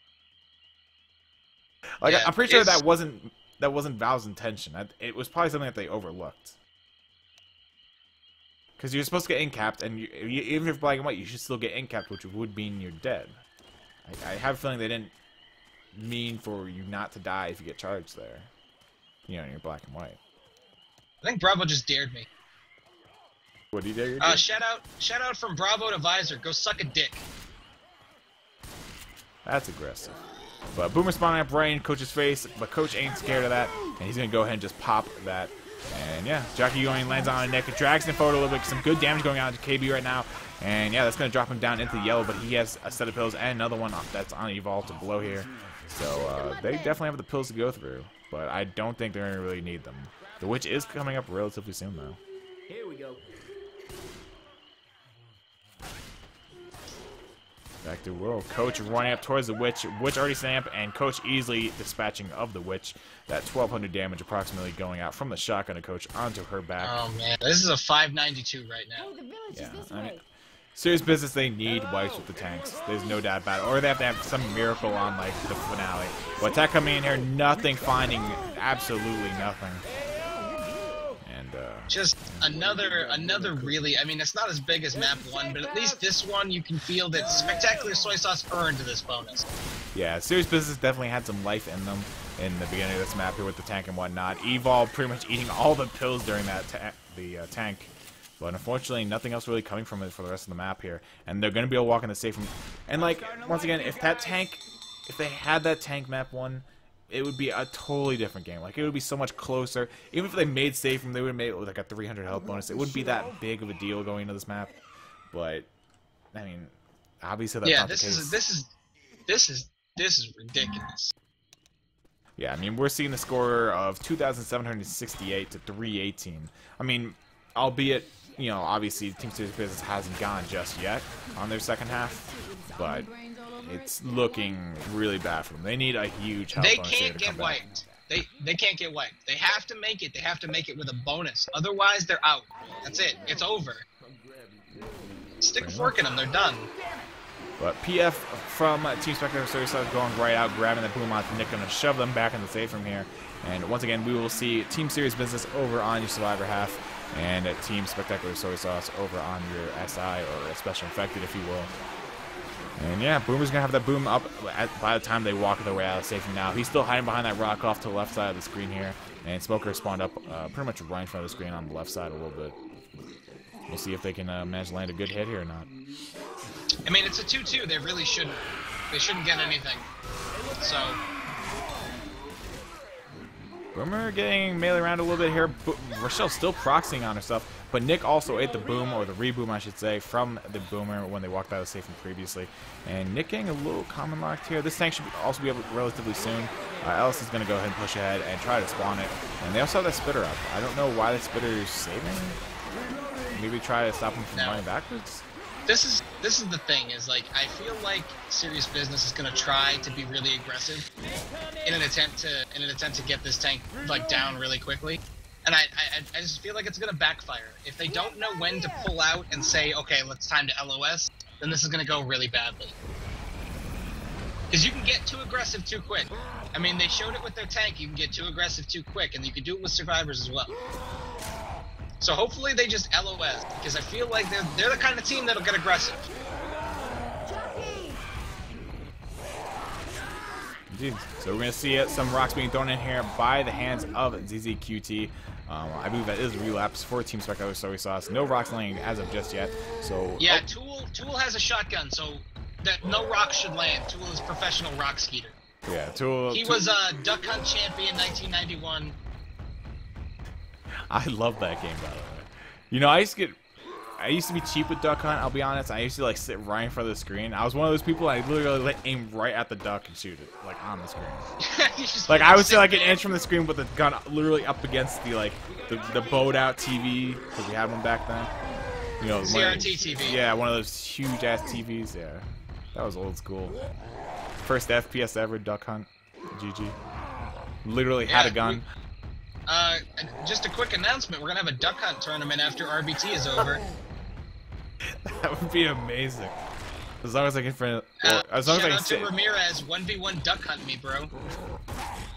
Like Yeah, I'm pretty sure that wasn't that wasn't Valve's intention. It was probably something that they overlooked. Because you're supposed to get incapped, and you, you, even if black and white, you should still get incapped, which would mean you're dead. I, I have a feeling they didn't mean for you not to die if you get charged there. You know, you're black and white. I think Bravo just dared me. What do you do? Uh, shout out, shout out from Bravo to Visor. Go suck a dick. That's aggressive. But Boomer spawning up right in Coach's face, but Coach ain't scared of that, and he's gonna go ahead and just pop that. And yeah, Jockey going lands on a neck, drags the forward a little bit, some good damage going on to KB right now. And yeah, that's going to drop him down into the yellow, but he has a set of pills and another one off that's on Evol to blow here. So uh, they definitely have the pills to go through, but I don't think they're going to really need them. The Witch is coming up relatively soon, though. Here we go. Back to Will. Coach running up towards the Witch. Witch already standing up, and Coach easily dispatching of the Witch. That 1200 damage approximately going out from the shotgun to Coach onto her back. Oh man, this is a 592 right now. Hey, the village Yeah, is this I mean, way. Serious business. They need wipes with the tanks. There's no doubt about it. Or they have to have some miracle on like the finale. But that coming in here, nothing finding, absolutely nothing. And uh, Just another, another really. I mean, it's not as big as map one, but at least this one you can feel that spectacular soy sauce earned this bonus. yeah, serious business definitely had some life in them in the beginning of this map here with the tank and whatnot. Evol pretty much eating all the pills during that ta the uh, tank. But unfortunately, nothing else really coming from it for the rest of the map here. And they're going to be able to walk in the safe room. And, like, once again, if that tank, if they had that tank map one, it would be a totally different game. Like, it would be so much closer. Even if they made safe room, they would have made it with, like, a 300 health bonus. It wouldn't be that big of a deal going into this map. But, I mean, obviously that's yeah, not this the case. is this is this is this is ridiculous. Yeah, I mean, we're seeing the score of 2,768 to 318. I mean, albeit, you know, obviously Team Serious Business hasn't gone just yet on their second half, but it's looking really bad for them. They need a huge help They can't get wiped. They they can't get wiped. They have to make it. They have to make it with a bonus. Otherwise, they're out. That's it. It's over. Stick a fork in them. They're done. But PF from Team Serious is going right out, grabbing the boom onto Nick, going to shove them back in the safe room here. And once again, we will see Team Serious Business over on your Survivor half, and Team Spectacular Soy Sauce over on your SI, or a Special Infected, if you will. And yeah, Boomer's gonna have that boom up at, by the time they walk their way out of safety. now. He's still hiding behind that rock off to the left side of the screen here. And Smoker spawned up uh, pretty much right in front of the screen on the left side a little bit. We'll see if they can uh, manage to land a good hit here or not. I mean, it's a two-two. They really shouldn't. They shouldn't get anything. So Boomer getting melee around a little bit here. Bo Rochelle's still proxying on herself, but Nick also ate the boom, or the reboom, I should say, from the Boomer when they walked out of the safe room previously. And Nick getting a little common locked here. This tank should also be up relatively soon. Uh, Ellis is going to go ahead and push ahead and try to spawn it. And they also have that spitter up. I don't know why the spitter is saving. Maybe try to stop him from No. running backwards. This is this is the thing. Is like I feel like serious business is gonna try to be really aggressive in an attempt to in an attempt to get this tank like down really quickly. And I, I, I just feel like it's gonna backfire. If they don't know when to pull out and say, okay, let's time to LOS, then this is gonna go really badly. Because you can get too aggressive too quick. I mean, they showed it with their tank. You can get too aggressive too quick, and you can do it with survivors as well. So hopefully they just LOS because I feel like they're they're the kind of team that'll get aggressive. Indeed. So we're going to see some rocks being thrown in here by the hands of ZZQT. Um, I believe that is a relapse for Team Spectacular Soy Sauce. No rocks landing as of just yet. So Yeah, oh, Tool Tool has a shotgun, so that no rock should land. Tool is professional rock skeeter. yeah, Tool. He Tool- was a duck hunt champion in 1991. I love that game, by the way. You know, I used to get. I used to be cheap with Duck Hunt. I'll be honest. I used to like sit right in front of the screen. I was one of those people. I literally like aim right at the duck and shoot it, like on the screen. Like I would say sit like an inch from the screen with the gun literally up against the like the, the bowed out TV because we had one back then. You know, CRT TV. Yeah, one of those huge ass TVs. Yeah, that was old school. First FPS ever, Duck Hunt. GG. Literally had a Yeah, gun. Uh, just a quick announcement: we're gonna have a duck hunt tournament after RBT is over. That would be amazing. As long as I can find, Uh, as long as I shout can out to. Ramirez, 1v1 duck hunt me, bro.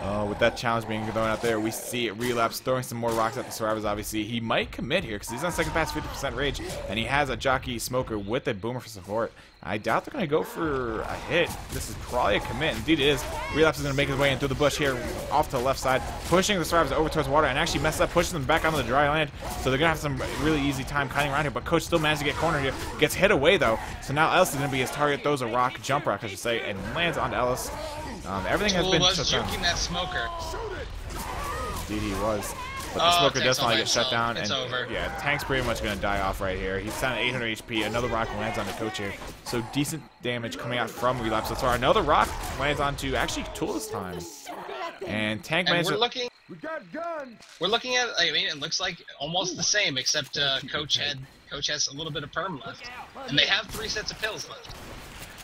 Uh, with that challenge being thrown out there, we see it Relapse throwing some more rocks at the survivors. Obviously, he might commit here because he's on second pass, 50% rage, and he has a jockey smoker with a boomer for support. I doubt they're going to go for a hit. This is probably a commit. Indeed, it is. Relapse is going to make his way in through the bush here, off to the left side, pushing the survivors over towards water, and actually messes up, pushes them back onto the dry land. So they're going to have some really easy time cutting around here. But Coach still managed to get cornered here, gets hit away though. So now Ellis is going to be his target. Throws a rock, jump rock, I should say, and lands onto Ellis. Um, everything has Tool been was shut down. juking that smoker. Indeed he was. But the Oh, smoker does all finally by get shut himself. down, It's and over. yeah, Tank's pretty much gonna die off right here. He's down at 800 HP. Another rock lands on the coach here, so decent damage coming out from relapse. So far. another rock lands onto actually Tool this time, and Tank And managed we're looking, We got guns. we're looking at. I mean, it looks like almost the same, except uh, Coach had Coach has a little bit of perm left, and they have three sets of pills left.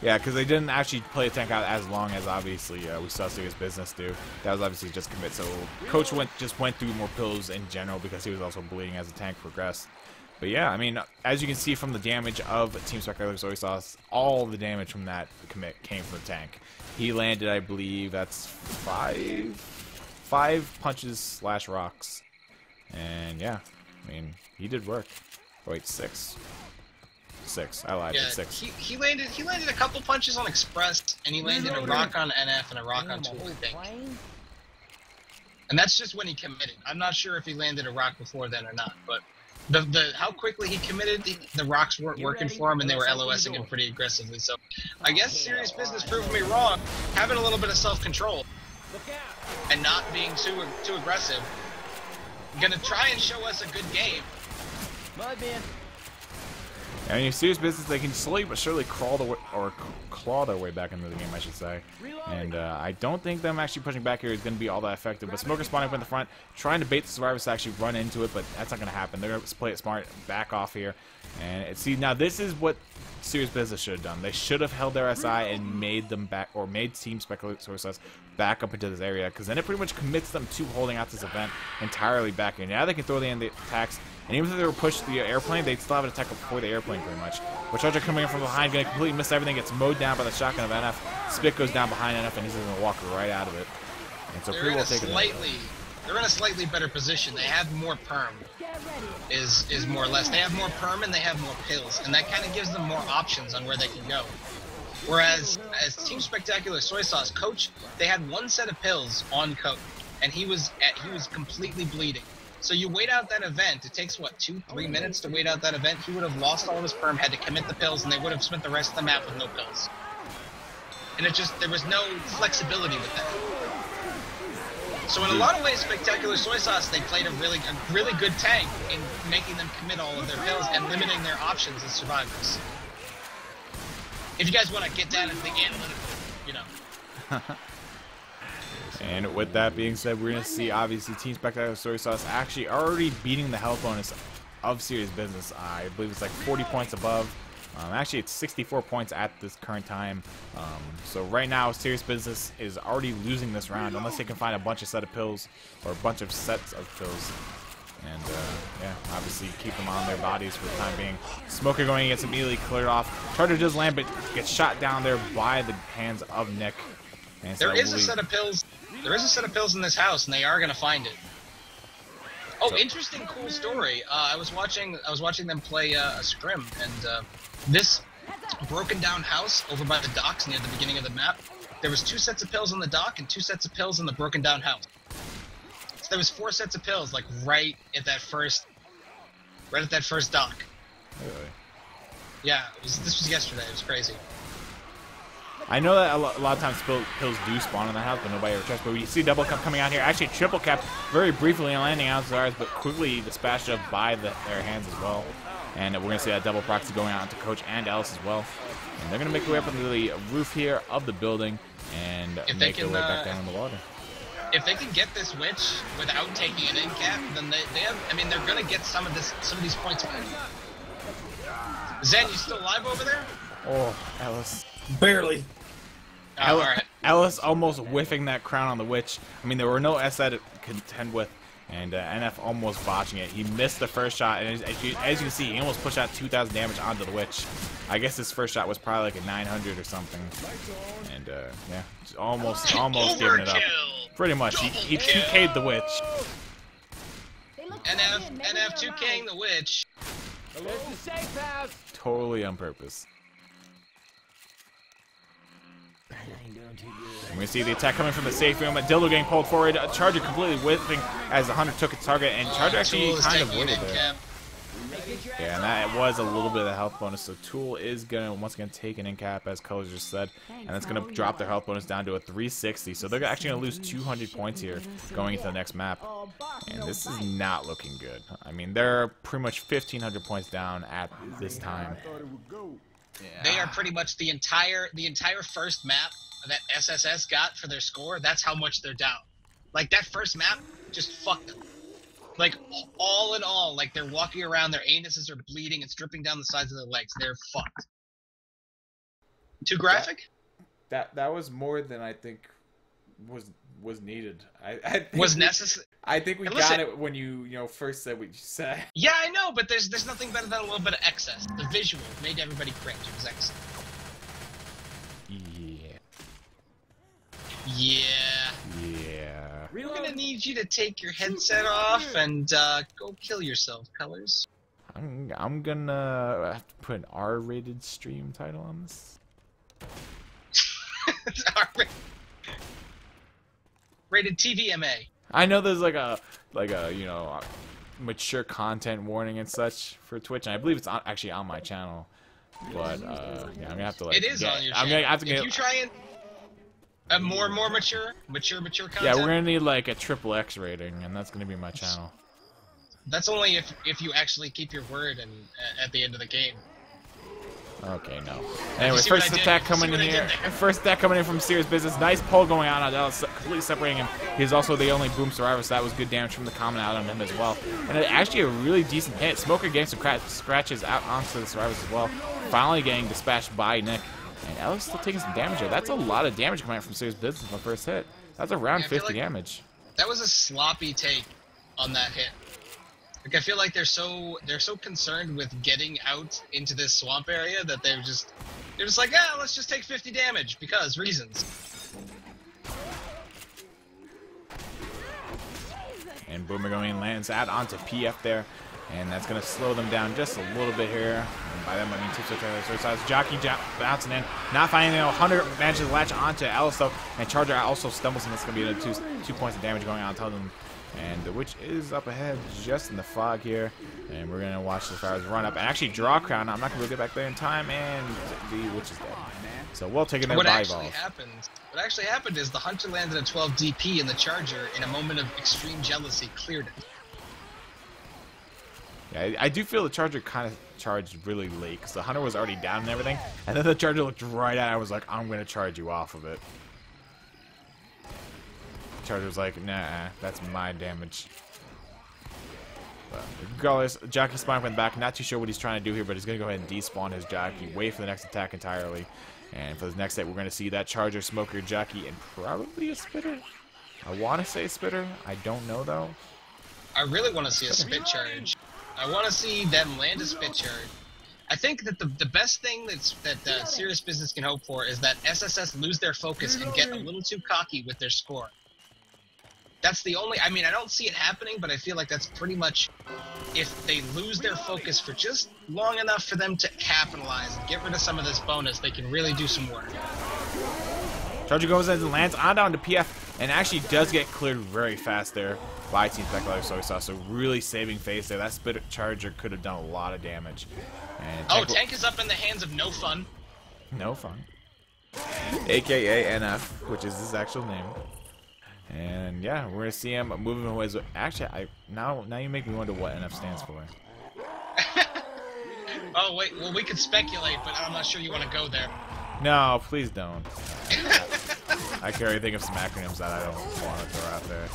Yeah, because they didn't actually play the tank out as long as obviously uh, we saw Serious Business do. That was obviously just commit. So Coach went just went through more pills in general because he was also bleeding as the tank progressed. But yeah, I mean, as you can see from the damage of Team Spectacular Soy Sauce, all the damage from that commit came from the tank. He landed, I believe, that's five, five punches slash rocks, and yeah, I mean, he did work. Oh, wait, six, six. I lied. Yeah, it's six. he, he landed he landed a couple punches on Express, and he landed a rock on NF and a rock on Tool, I think. And that's just when he committed. I'm not sure if he landed a rock before then or not, but the the how quickly he committed, the, the rocks weren't working for him, and they were LOSing him pretty aggressively. So, I guess serious business proved me wrong. Having a little bit of self control and not being too too aggressive. Gonna try and show us a good game. I mean, serious business, they can slowly but surely crawl the way, or claw their way back into the game, I should say. And uh, I don't think them actually pushing back here is going to be all that effective. But Smoker spawning up in the front, trying to bait the survivors to actually run into it, but that's not going to happen. They're going to play it smart, back off here. And see, now this is what serious business should have done. They should have held their SI and made them back, or made Team Spectacular Sources back up into this area, because then it pretty much commits them to holding out this event entirely back here. Now they can throw the end attacks, and even if they were pushed the airplane, they'd still have an attack before the airplane, pretty much. With Charger coming in from behind, to completely miss everything, gets mowed down by the shotgun of NF. Spit goes down behind NF, and he's to walk right out of it. And so They're pretty well taken. slightly they're in a slightly better position. They have more perm. Is is more or less. They have more perm and they have more pills, and that kind of gives them more options on where they can go. Whereas as Team Spectacular Soy Sauce coach, they had one set of pills on coach, and he was at, he was completely bleeding. So you wait out that event. It takes what two, three minutes to wait out that event. He would have lost all of his perm, had to commit the pills, and they would have spent the rest of the map with no pills. And it just there was no flexibility with that. So in a lot of ways, Spectacular Soy Sauce, they played a really, a really good tank in making them commit all of their pills and limiting their options as survivors. If you guys want to get down into the analytical, you know. And with that being said, we're going to see, obviously, Team Spectacular Soy Sauce actually already beating the health bonus of Serious Business. I believe it's like 40 points above. Um, actually, it's 64 points at this current time. Um, so right now, Serious Business is already losing this round unless they can find a bunch of set of pills or a bunch of sets of pills. And uh, yeah, obviously keep them on their bodies for the time being. Smoker going gets immediately cleared off. Charger does land, but gets shot down there by the hands of Nick. And There is a set of pills. There is a set of pills in this house, and they are gonna find it. Oh, interesting, cool story. Uh, I was watching. I was watching them play uh, a scrim, and uh, this broken down house over by the docks near the beginning of the map. There was two sets of pills on the dock and two sets of pills in the broken down house. So there was four sets of pills, like right at that first, right at that first dock. Really? Yeah, it was, this was yesterday. It was crazy. I know that a lo- a lot of times pills do spawn in the house, but nobody ever checks. But we see double cap coming out here. Actually, triple cap very briefly and landing out ours, but quickly dispatched up by the, their hands as well. And we're going to see that double proxy going out to Coach and Ellis as well. And they're going to make their way up into the roof here of the building and If they make their way back uh, down in the water. If they can get this witch without taking an in cap, then they, they have. I mean, they're gonna get some of this, some of these points back. Zen, you still alive over there? Oh, Ellis. Barely. Oh, Ellis, all right. Ellis almost whiffing that crown on the witch. I mean, there were no SI to contend with, and uh, NF almost botching it. He missed the first shot, and as, as, you, as you can see, he almost pushed out 2,000 damage onto the witch. I guess his first shot was probably like a 900 or something, and uh, yeah, just almost, almost giving it up. Pretty much, he, he Double kill. 2K'd the witch. NF, NF 2King the witch. Totally on purpose. And we see the attack coming from the safe room. Dildo getting pulled forward. A Charger completely whiffing as the Hunter took its target, and Charger Uh, actually kind of taking it. waited in there. cap. Yeah, and that was a little bit of a health bonus. So Tool is gonna once again take an in cap, as Colors just said, and that's gonna drop their health bonus down to a 360. So they're actually gonna lose 200 points here going into the next map, and this is not looking good. I mean, they're pretty much 1,500 points down at this time. They are pretty much the entire the entire first map that SSS got for their score. That's how much they're down. Like that first map just fucked them. Like all in all, like they're walking around, their anuses are bleeding, it's dripping down the sides of their legs. They're fucked. Too graphic? That that was more than I think was was needed. I, I think Was we- necessary? I think we And got it when you you know first said what you said. Yeah, I know, but there's there's nothing better than a little bit of excess. The visual made everybody cringe. It was excellent. Yeah, Yeah. yeah. We're gonna need you to take your headset off and uh, go kill yourself, Colors. I'm I'm gonna have to put an R-rated stream title on this. R- Rated TVMA. I know there's like a like a you know mature content warning and such for Twitch, and I believe it's on, actually on my channel. But uh, yeah, I'm gonna have to like. It is get- on your I'm channel. gonna have to if get. you try and a more more mature, mature, mature content. yeah, we're gonna need like a triple X rating, and that's gonna be my channel. That's only if if you actually keep your word and uh, at the end of the game. Okay, no. Anyway, first attack coming in here. First attack coming in from Serious Business. Nice pull going on. That was completely separating him. He's also the only boom survivor, so that was good damage from the common out on him as well. And it- actually a really decent hit. Smoker getting some cra- scratches out onto the survivors as well. Finally getting dispatched by Nick. And Ellis still taking some damage here. That's a lot of damage coming out from Serious Business on the first hit. That's around Yeah, I 50 like- damage. That was a sloppy take on that hit. Like I feel like they're so they're so concerned with getting out into this swamp area that they're just they're just like, ah, let's just take 50 damage because reasons. And Boomer going lands out onto PF there. And that's going to slow them down just a little bit here. And by them, I mean Tipso Trailer Size. Jockey bouncing in. Not finding the Hunter manages to latch onto Ellis though. And Charger also stumbles, and that's going to be the two, two points of damage going on Tell them. And the Witch is up ahead just in the fog here. And we're going to watch the Fires run up and actually draw Crown. I'm not to get back there in time. And the Witch is dead. So we'll take another What actually evolve. happened? What actually happened is the hunter landed a 12 DP and the charger, in a moment of extreme jealousy, cleared it. Yeah, I, I do feel the Charger kind of charged really late because the Hunter was already down and everything, and then the Charger looked right at it. I was like, I'm gonna charge you off of it. Charger was like, Nah, that's my damage. But regardless, Jockey Spine went back. Not too sure what he's trying to do here, but he's gonna go ahead and despawn his Jockey, wait for the next attack entirely. And for the next hit, we're gonna see that Charger, Smoker, Jockey, and probably a Spitter. I want to say Spitter. I don't know though. I really want to see a spit charge. I want to see them land a spit charge. I think that the, the best thing that's that uh, serious business can hope for is that SSS lose their focus and get a little too cocky with their score. That's the only. I mean, I don't see it happening, but I feel like that's pretty much if they lose their focus for just long enough for them to capitalize and get rid of some of this bonus, they can really do some work. Charger goes in and lands on down to PF and actually does get cleared very fast there by Team Spectacular Soy Sauce. So really saving face there. That Spit Charger could have done a lot of damage. And Oh, tank is up in the hands of no fun. No fun. AKA NF, which is his actual name. And yeah, we're gonna see him moving away. Actually, I now now you make me wonder what NF stands for. Oh wait, well we could speculate, but I'm not sure you want to go there. No, please don't. I can already think of some acronyms that I don't want to throw out there.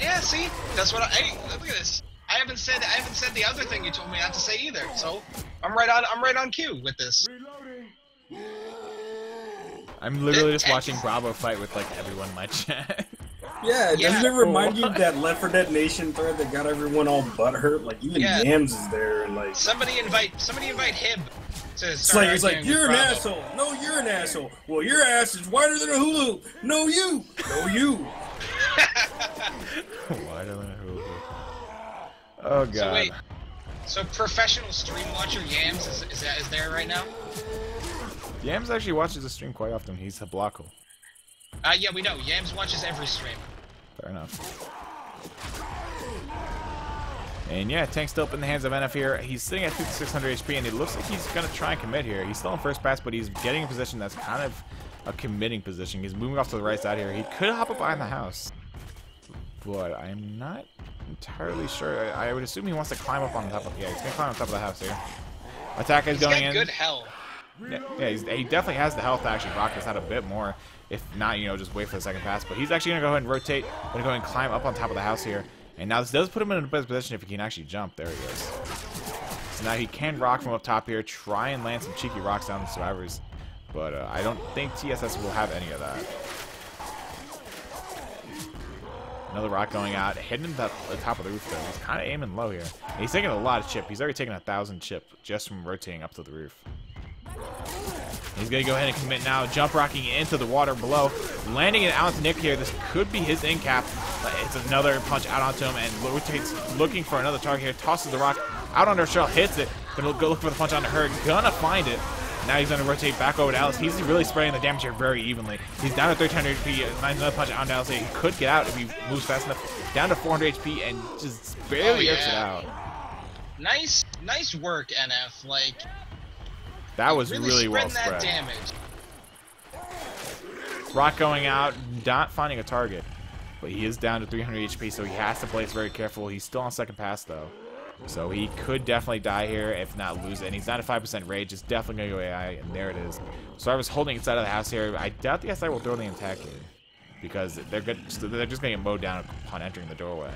Yeah, see, that's what I. Hey, look at this. I haven't said I haven't said the other thing you told me not to say either. So I'm right on. I'm right on cue with this. I'm literally just watching Bravo fight with like everyone in my chat. Yeah, Yeah. doesn't it remind you of that Left 4 Dead Nation thread that got everyone all butthurt? Like even Yeah. Yams is there, and like Somebody invite. Somebody invite him. to it's start like it's like you're an Bravo. asshole. No, you're an asshole. Well, your ass is wider than a hulu. No, you. No, you. Why don't I hold it? Oh god. So wait. So professional stream watcher Yams is, is that is there right now? Yams actually watches the stream quite often. He's a blockle. Uh, yeah, we know. Yams watches every stream. Fair enough. And yeah, tank's still up in the hands of NF here. He's sitting at 5600 HP, and it looks like he's going to try and commit here. He's still in first pass, but he's getting a position that's kind of a committing position. He's moving off to the right side here. He could hop up behind the house, but I'm not entirely sure. I, I would assume he wants to climb up on top of. the Yeah, he's going to climb on top of the house here. Attack is He's going in. good health. Yeah, he definitely has the health to actually rock this out a bit more. If not, you know, just wait for the second pass. But he's actually going to go ahead and rotate. Going to go ahead and climb up on top of the house here. And now this does put him in a better position if he can actually jump. There he is. So now he can rock from up top here. Try and land some cheeky rocks down the survivors. But uh, I don't think TSS will have any of that. Another rock going out, hitting at the top of the roof though. He's kind of aiming low here. And he's taking a lot of chip. He's already taken a thousand chip just from rotating up to the roof. He's going to go ahead and commit now, jump rocking into the water below, landing it out to Nick here. This could be his in cap. It's another punch out onto him and rotates, looking for another target here. Tosses the rock out under Shell, hits it. Gonna go look for the punch onto her. Gonna find it. Now he's gonna rotate back over to Ellis. He's really spreading the damage here very evenly. He's down to 1300 HP. Lands another punch on Ellis. He could get out if he moves fast enough. Down to 400 HP and just barely Oh, gets it out. Nice, nice work, NF. Like That was really, really well spread. damage. Rock going out, not finding a target. But he is down to 300 HP, so he has to play very careful. He's still on second pass, though. So he could definitely die here, if not lose it. And he's not at 5% rage. It's definitely going to go AI, and there it is. So I was holding inside of the house here. I doubt the SI will throw the attack in. Because they're, good, they're just going to get mowed down upon entering the doorway.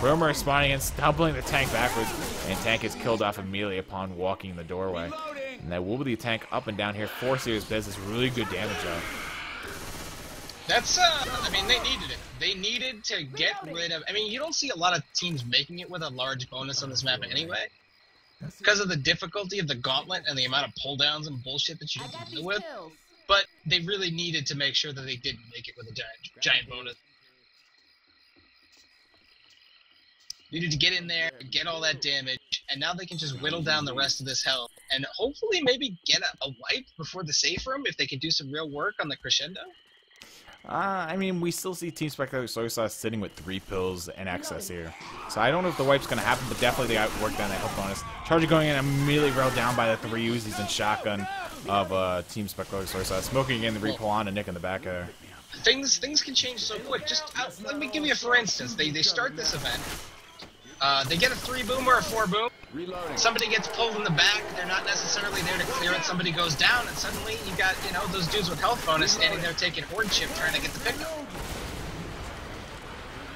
Boomer is spawning in, stumbling the tank backwards, and tank is killed off immediately upon walking the doorway. And that will be the tank up and down here for serious business. Really good damage, though. That's uh, I mean, they needed it. They needed to get rid of. I mean, you don't see a lot of teams making it with a large bonus on this map anyway, because of the difficulty of the gauntlet and the amount of pull downs and bullshit that you have to deal with. pills. But they really needed to make sure that they didn't make it with a giant, giant bonus. Needed to get in there, get all that damage, and now they can just whittle down the rest of this health, and hopefully maybe get a, a wipe before the safe room if they can do some real work on the crescendo. Uh, I mean, we still see Team Spectacular Soy Sauce sitting with three pills in excess here. So I don't know if the wipe's going to happen, but definitely they got work done that health bonus. Charger going in immediately railed down by the three Uzis and shotgun of uh, Team Spectacular Soy Sauce. Smoking again the repull on and Nick in the back there. things things can change so quick. Just uh, let me give you a for instance. They they start this event. Uh, they get a three boom or a four boom. Somebody gets pulled in the back. They're not necessarily there to clear it. Somebody goes down, and suddenly you got you know those dudes with health bonus standing there taking horde chip, trying to get the pickup.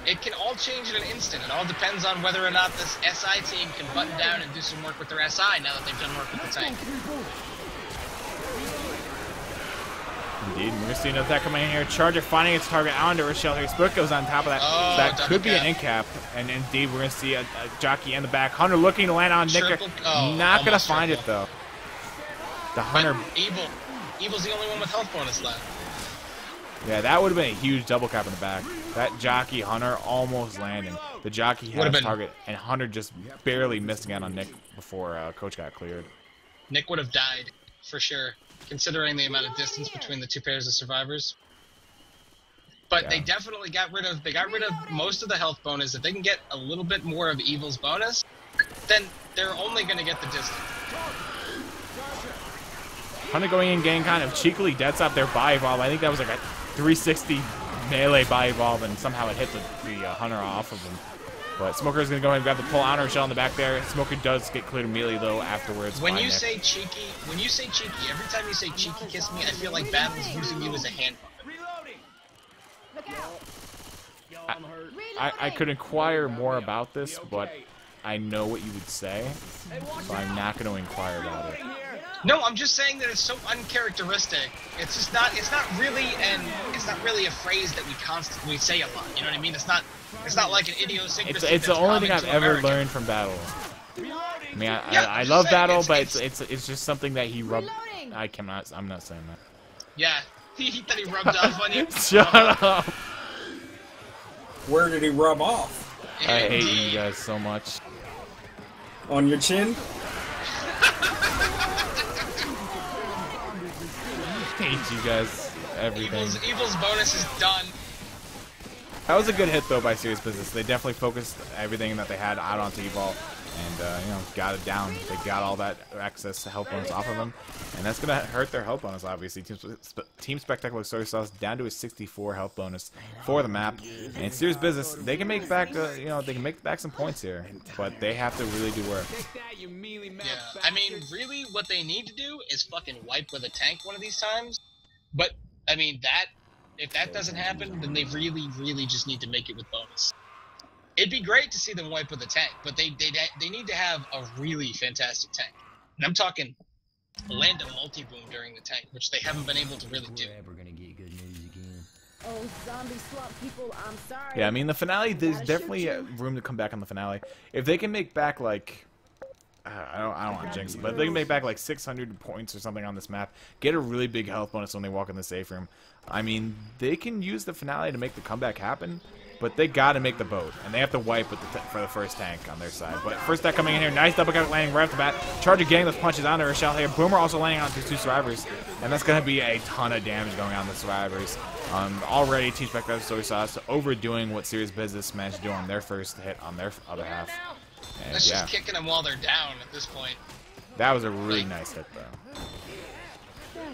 It can all change in an instant. It all depends on whether or not this SI team can button down and do some work with their SI now that they've done work with the tank. Indeed, we're gonna see another attack coming in here. Charger finding its target onto Rochelle here. Spook goes on top of that. Oh, that could be an in cap. And indeed, we're gonna see a, a jockey in the back. Hunter looking to land on Nick. Oh, Not gonna almost find it though. The But Hunter, Evol, Evol's the only one with health bonus left. yeah, that would have been a huge double cap in the back. That jockey Hunter almost landing. The jockey had his been- target, and Hunter just barely missed again on Nick before uh, Coach got cleared. Nick would have died for sure, considering the amount of distance between the two pairs of survivors. But they definitely got rid of they got rid of most of the health bonus. If they can get a little bit more of Evol's bonus, then they're only going to get the distance. Hunter going in, getting kind of cheekily dead stop their buy Evol. I think that was like a 360 melee buy Evol, and somehow it hit the, the uh, Hunter off of him. But Smoker's gonna go ahead and grab the pull honor shell in the back there. Smoker does get cleared immediately though afterwards. When you Nick. say cheeky, when you say cheeky, every time you say cheeky kiss me, I feel like Battle's using you as a hand puppet. Look out. I, I could inquire more about this, but I know what you would say, so I'm not going to inquire about it. No, I'm just saying that it's so uncharacteristic. It's just not. It's not really, and it's not really a phrase that we constantly say a lot. You know what I mean? It's not. It's not like an idiosyncracy. It's it's the only thing I've ever Americans. learned from Battle. I mean, I, Yeah, I, I I'm love saying, Battle, it's- but it's, it's- it's it's just something that he rubbed. Reloading. I cannot. I'm not saying that. Yeah, he, he thought he rubbed off on you. Shut uh-huh. up! Where did he rub off? I hate you guys so much. On your chin? hate you guys. Everything. Evol's, Evol's bonus is done. That was a good hit though by Serious Business. They definitely focused everything that they had out onto Evol and uh, you know got it down. They got all that excess health bonus off of them, and that's gonna hurt their health bonus. Obviously, Team, Team Spectacular Soy Sauce down to a 64 health bonus for the map. And serious business, they can make back uh, you know they can make back some points here, but they have to really do work. Yeah, I mean, really, what they need to do is fucking wipe with a tank one of these times. But I mean that. If that doesn't happen, then they really, really just need to make it with bonus it'd be great to see them wipe with a tank, but they they they need to have a really fantastic tank. And I'm talking land a multi boom during the tank, which they haven't been able to really do. We're ever gonna get good news again. Oh, zombie swamp people, I'm sorry. Yeah, I mean the finale. There's definitely shoot uh, you. room to come back on the finale if they can make back like. uh, I don't, I don't want to jinx it, but if they can make back like 600 points or something on this map, get a really big health bonus when they walk in the safe room. I mean, they can use the finale to make the comeback happen, but they got to make the boat, and they have to wipe with the t for the first tank on their side. But first tank coming in here, nice double kick landing right off the bat. Charger getting those punches onto Rochelle here. Boomer also landing on two survivors, and that's going to be a ton of damage going on the survivors. Um, already, Team Spectacular Soy Sauce overdoing what Serious Business managed to do on their first hit on their other half. And That's yeah, just kicking them while they're down at this point. that was a really nice hit, though.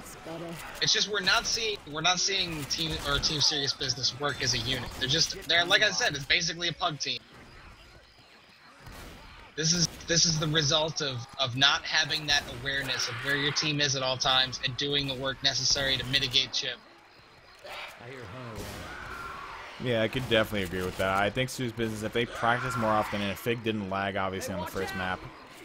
That's better. It's just we're not seeing we're not seeing team or team serious business work as a unit. They're just they're like I said, it's basically a pug team. This is this is the result of of not having that awareness of where your team is at all times and doing the work necessary to mitigate chip. I hear Hunter around. Yeah, I could definitely agree with that. I think Sue's business, if they practice more often and if Fig didn't lag, obviously, on the first map,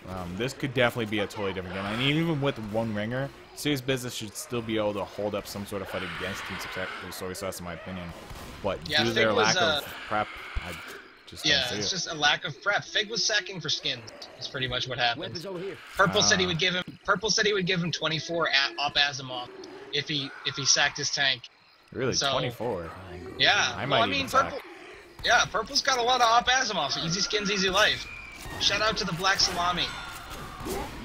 um, this could definitely be a totally different game. And even with one ringer, Serious Business should still be able to hold up some sort of fight against Team Spectacular Soy Sauce, in my opinion. But Yeah, due to Fig their was, lack uh, of prep, I just don't Yeah, see it's it. just a lack of prep. Fig was sacking for skins. That's pretty much what happened. Weapons over here. Purple said he Ah. would give him. Purple said he would give him 24 at, AWP Asiimov if he if he sacked his tank. Really, so- 24. Yeah, I well, might I mean, even sack. purple. Yeah, purple's got a lot of AWP Asiimov. So easy skins, easy life. Shout out to the black salami.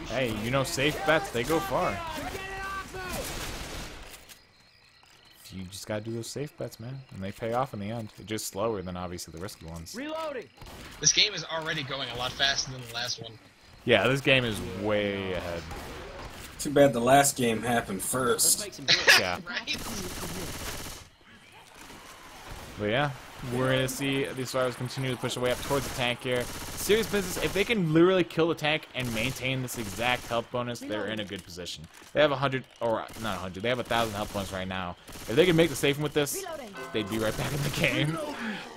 Hey, you know, safe bets, they go far. You just gotta do those safe bets, man. And they pay off in the end. They're just slower than, obviously, the risky ones. Reloading. This game is already going a lot faster than the last one. Yeah, this game is way ahead. Too bad the last game happened first. make some good. Yeah. Right? But yeah, we're gonna see these fighters continue to push their way up towards the tank here. Serious business. If they can literally kill the tank and maintain this exact health bonus, they're in a good position. They have a hundred, or not a hundred. They have a thousand health points right now. If they can make the safe with this, they'd be right back in the game.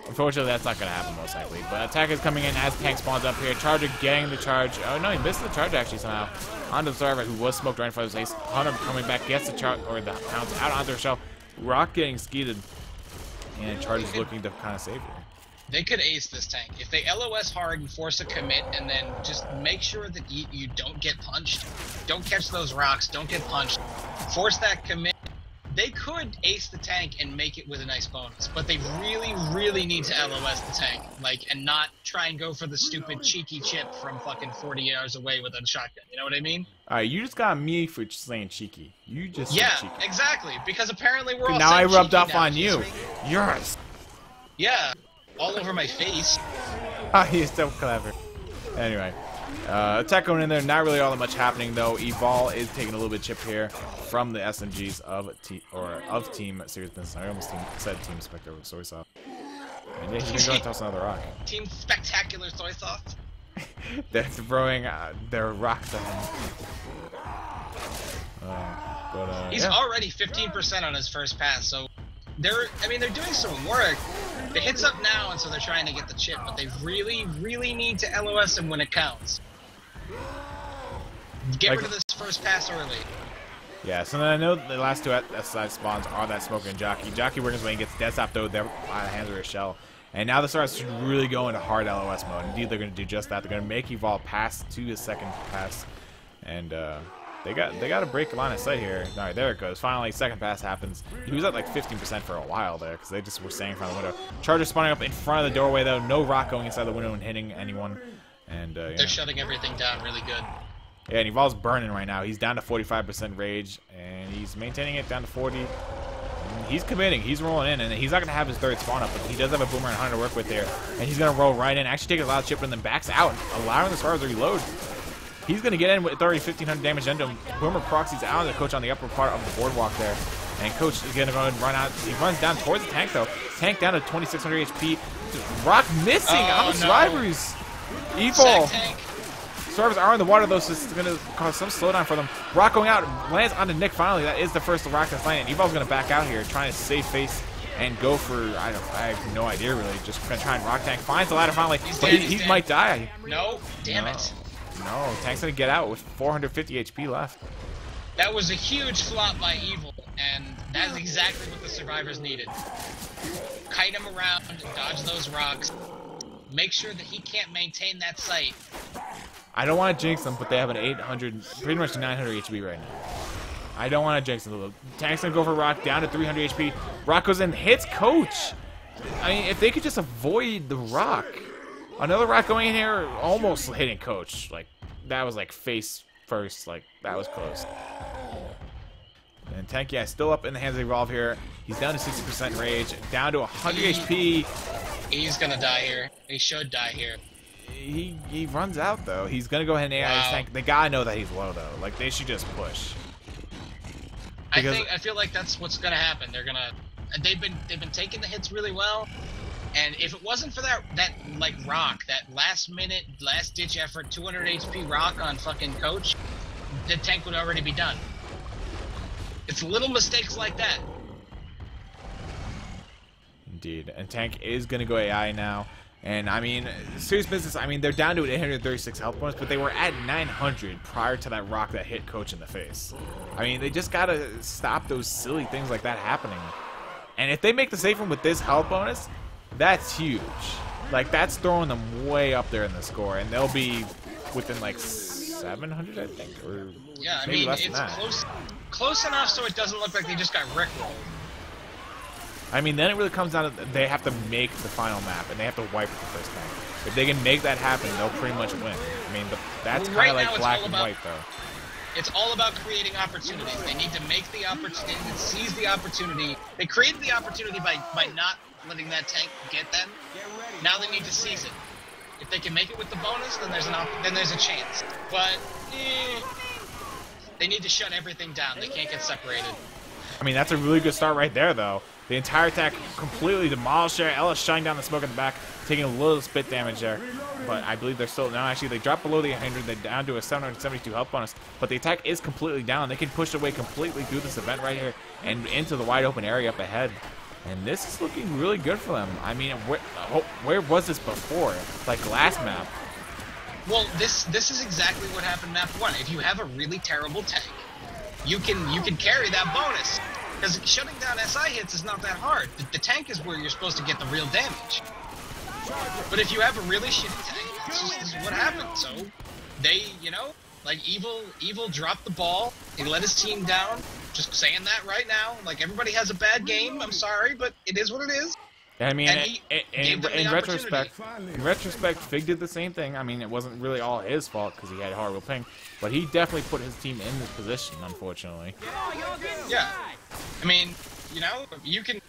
Unfortunately, that's not gonna happen most likely. But attack is coming in as tank spawns up here. Charger getting the charge. Oh no, he missed the charge actually somehow. Onto the server who was smoked right in front of his face. Hunter coming back gets the charge or the pounce out onto Rochelle. Rock getting skeeted. And Charge is looking to kind of save her. They could ace this tank if they LOS hard and force a commit, and then just make sure that you, you don't get punched. Don't catch those rocks. Don't get punched. Force that commit. They could ace the tank and make it with a nice bonus, but they really, really need to LOS the tank, like, and not try and go for the stupid cheeky chip from fucking 40 yards away with a shotgun. You know what I mean? Alright, you just got me for saying cheeky. You just Yeah, exactly. Because apparently we're all Now I rubbed off on you you. see? Yes. Yeah, all over my face. Ah, he's so clever. Anyway, uh, attack going in there. Not really all that much happening though. Evol is taking a little bit chip here from the SMGs of te- or of Team Serious Business. I almost team, said Team Spectre with Soy Sauce. And yeah, he's gonna go toss another rock. Team Spectacular Soy Sauce. They're throwing uh, their rocks at him. Uh, but, uh, He's yeah. already 15% on his first pass, so they're I mean they're doing some work. The hit's up now and so they're trying to get the chip, but they really, really need to LOS him when it counts. Get Like- rid of this first pass early. Yeah, so then I know the last two side spawns are that Smoker and Jockey. Jockey working his way and gets dead stop though there by the hands of Rochelle. And now the Stars should really go into hard LOS mode. Indeed, they're going to do just that. They're going to make Evol pass to his second pass. And uh, they got they got to break the line of sight here. All right, there it goes. Finally, second pass happens. He was at like 15% for a while there because they just were staying in front of the window. Charger spawning up in front of the doorway though. No rock going inside the window and hitting anyone. And uh, yeah. They're shutting everything down really good. Yeah, and Evol's burning right now. He's down to 45% rage, and he's maintaining it down to 40. he's committing. He's rolling in, and he's not going to have his third spawn up, but he does have a Boomerang Hunter to work with there. And he's going to roll right in, actually take a loud chip, and then backs out, allowing the Survivors to reload. He's going to get in with already 1,500 damage into him. Boomer proxies out of the coach on the upper part of the boardwalk there. And coach is going to go and run out. He runs down towards the tank, though. Tank down to 2,600 HP. Rock missing Oh, on the no. survivors. Evil. Survivors are in the water though, so it's going to cause some slowdown for them. Rock going out, lands onto Nick finally. That is the first Rock that's landing. Evol's going to back out here, trying to save face and go for, I don't I have no idea really. Just going to try and Rock Tank. Finds the ladder finally, He's but dead, he, he might die. No, damn no. it. No, Tank's to get out with 450 HP left. That was a huge flop by Evol, and that's exactly what the survivors needed. Kite him around, dodge those rocks, make sure that he can't maintain that site. I don't want to jinx them, but they have an 800, pretty much 900 HP right now. I don't want to jinx them. Tank's gonna go for Rock down to 300 HP. Rock goes in, hits Coach. I mean, if they could just avoid the Rock. Another Rock going in here, almost hitting Coach. Like, that was like face first. Like, that was close. And Tank, yeah, still up in the hands of Evol here. He's down to 60% rage, down to 100 HP. He's gonna die here. He should die here. He he runs out though. He's gonna go ahead and AI his tank. They gotta know that he's low though. Like they should just push. I Because- think I feel like that's what's gonna happen. They're gonna they've been they've been taking the hits really well. And if it wasn't for that that like rock, that last minute, last ditch effort, 200 HP rock on fucking coach, the tank would already be done. It's little mistakes like that. Indeed. And tank is gonna go AI now. And I mean, serious business. I mean, they're down to 836 health points, but they were at 900 prior to that rock that hit Coach in the face. I mean, they just gotta stop those silly things like that happening. And if they make the safe room with this health bonus, that's huge. Like that's throwing them way up there in the score, and they'll be within like 700, I think, or Yeah, I mean it's close close enough so it doesn't look like they just got rickrolled. I mean, then it really comes down to they have to make the final map, and they have to wipe it the first time. If they can make that happen, they'll pretty much win. I mean, the, that's kind right of now like it's black all and about- white, though. It's all about creating opportunities. They need to make the opportunity, seize the opportunity. They created the opportunity by, by not letting that tank get them. Now they need to seize it. If they can make it with the bonus, then there's an then there's a chance. But eh, they need to shut everything down. They can't get separated. I mean, that's a really good start right there, though. The entire attack completely demolished there. Ellis shining down the smoke in the back, taking a little spit damage there. But I believe they're still no. Actually, they dropped below the 800. They're down to a 772 health bonus. But the attack is completely down. They can push away completely through this event right here and into the wide open area up ahead. And this is looking really good for them. I mean, where, oh, where was this before? Like last map. Well, this this is exactly what happened map one. If you have a really terrible tank, you can you can carry that bonus. Because shutting down SI hits is not that hard. The, the tank is where you're supposed to get the real damage. But if you have a really shitty tank, this is, what happens. So they, you know, like evil evil dropped the ball. He let his team down. Just saying that right now. Like everybody has a bad game. I'm sorry, but it is what it is. I mean, And in, he in, gave them the in retrospect, in retrospect, Fig did the same thing. I mean, it wasn't really all his fault because he had horrible ping, but he definitely put his team in this position, unfortunately. Yeah. I mean, you know, you can.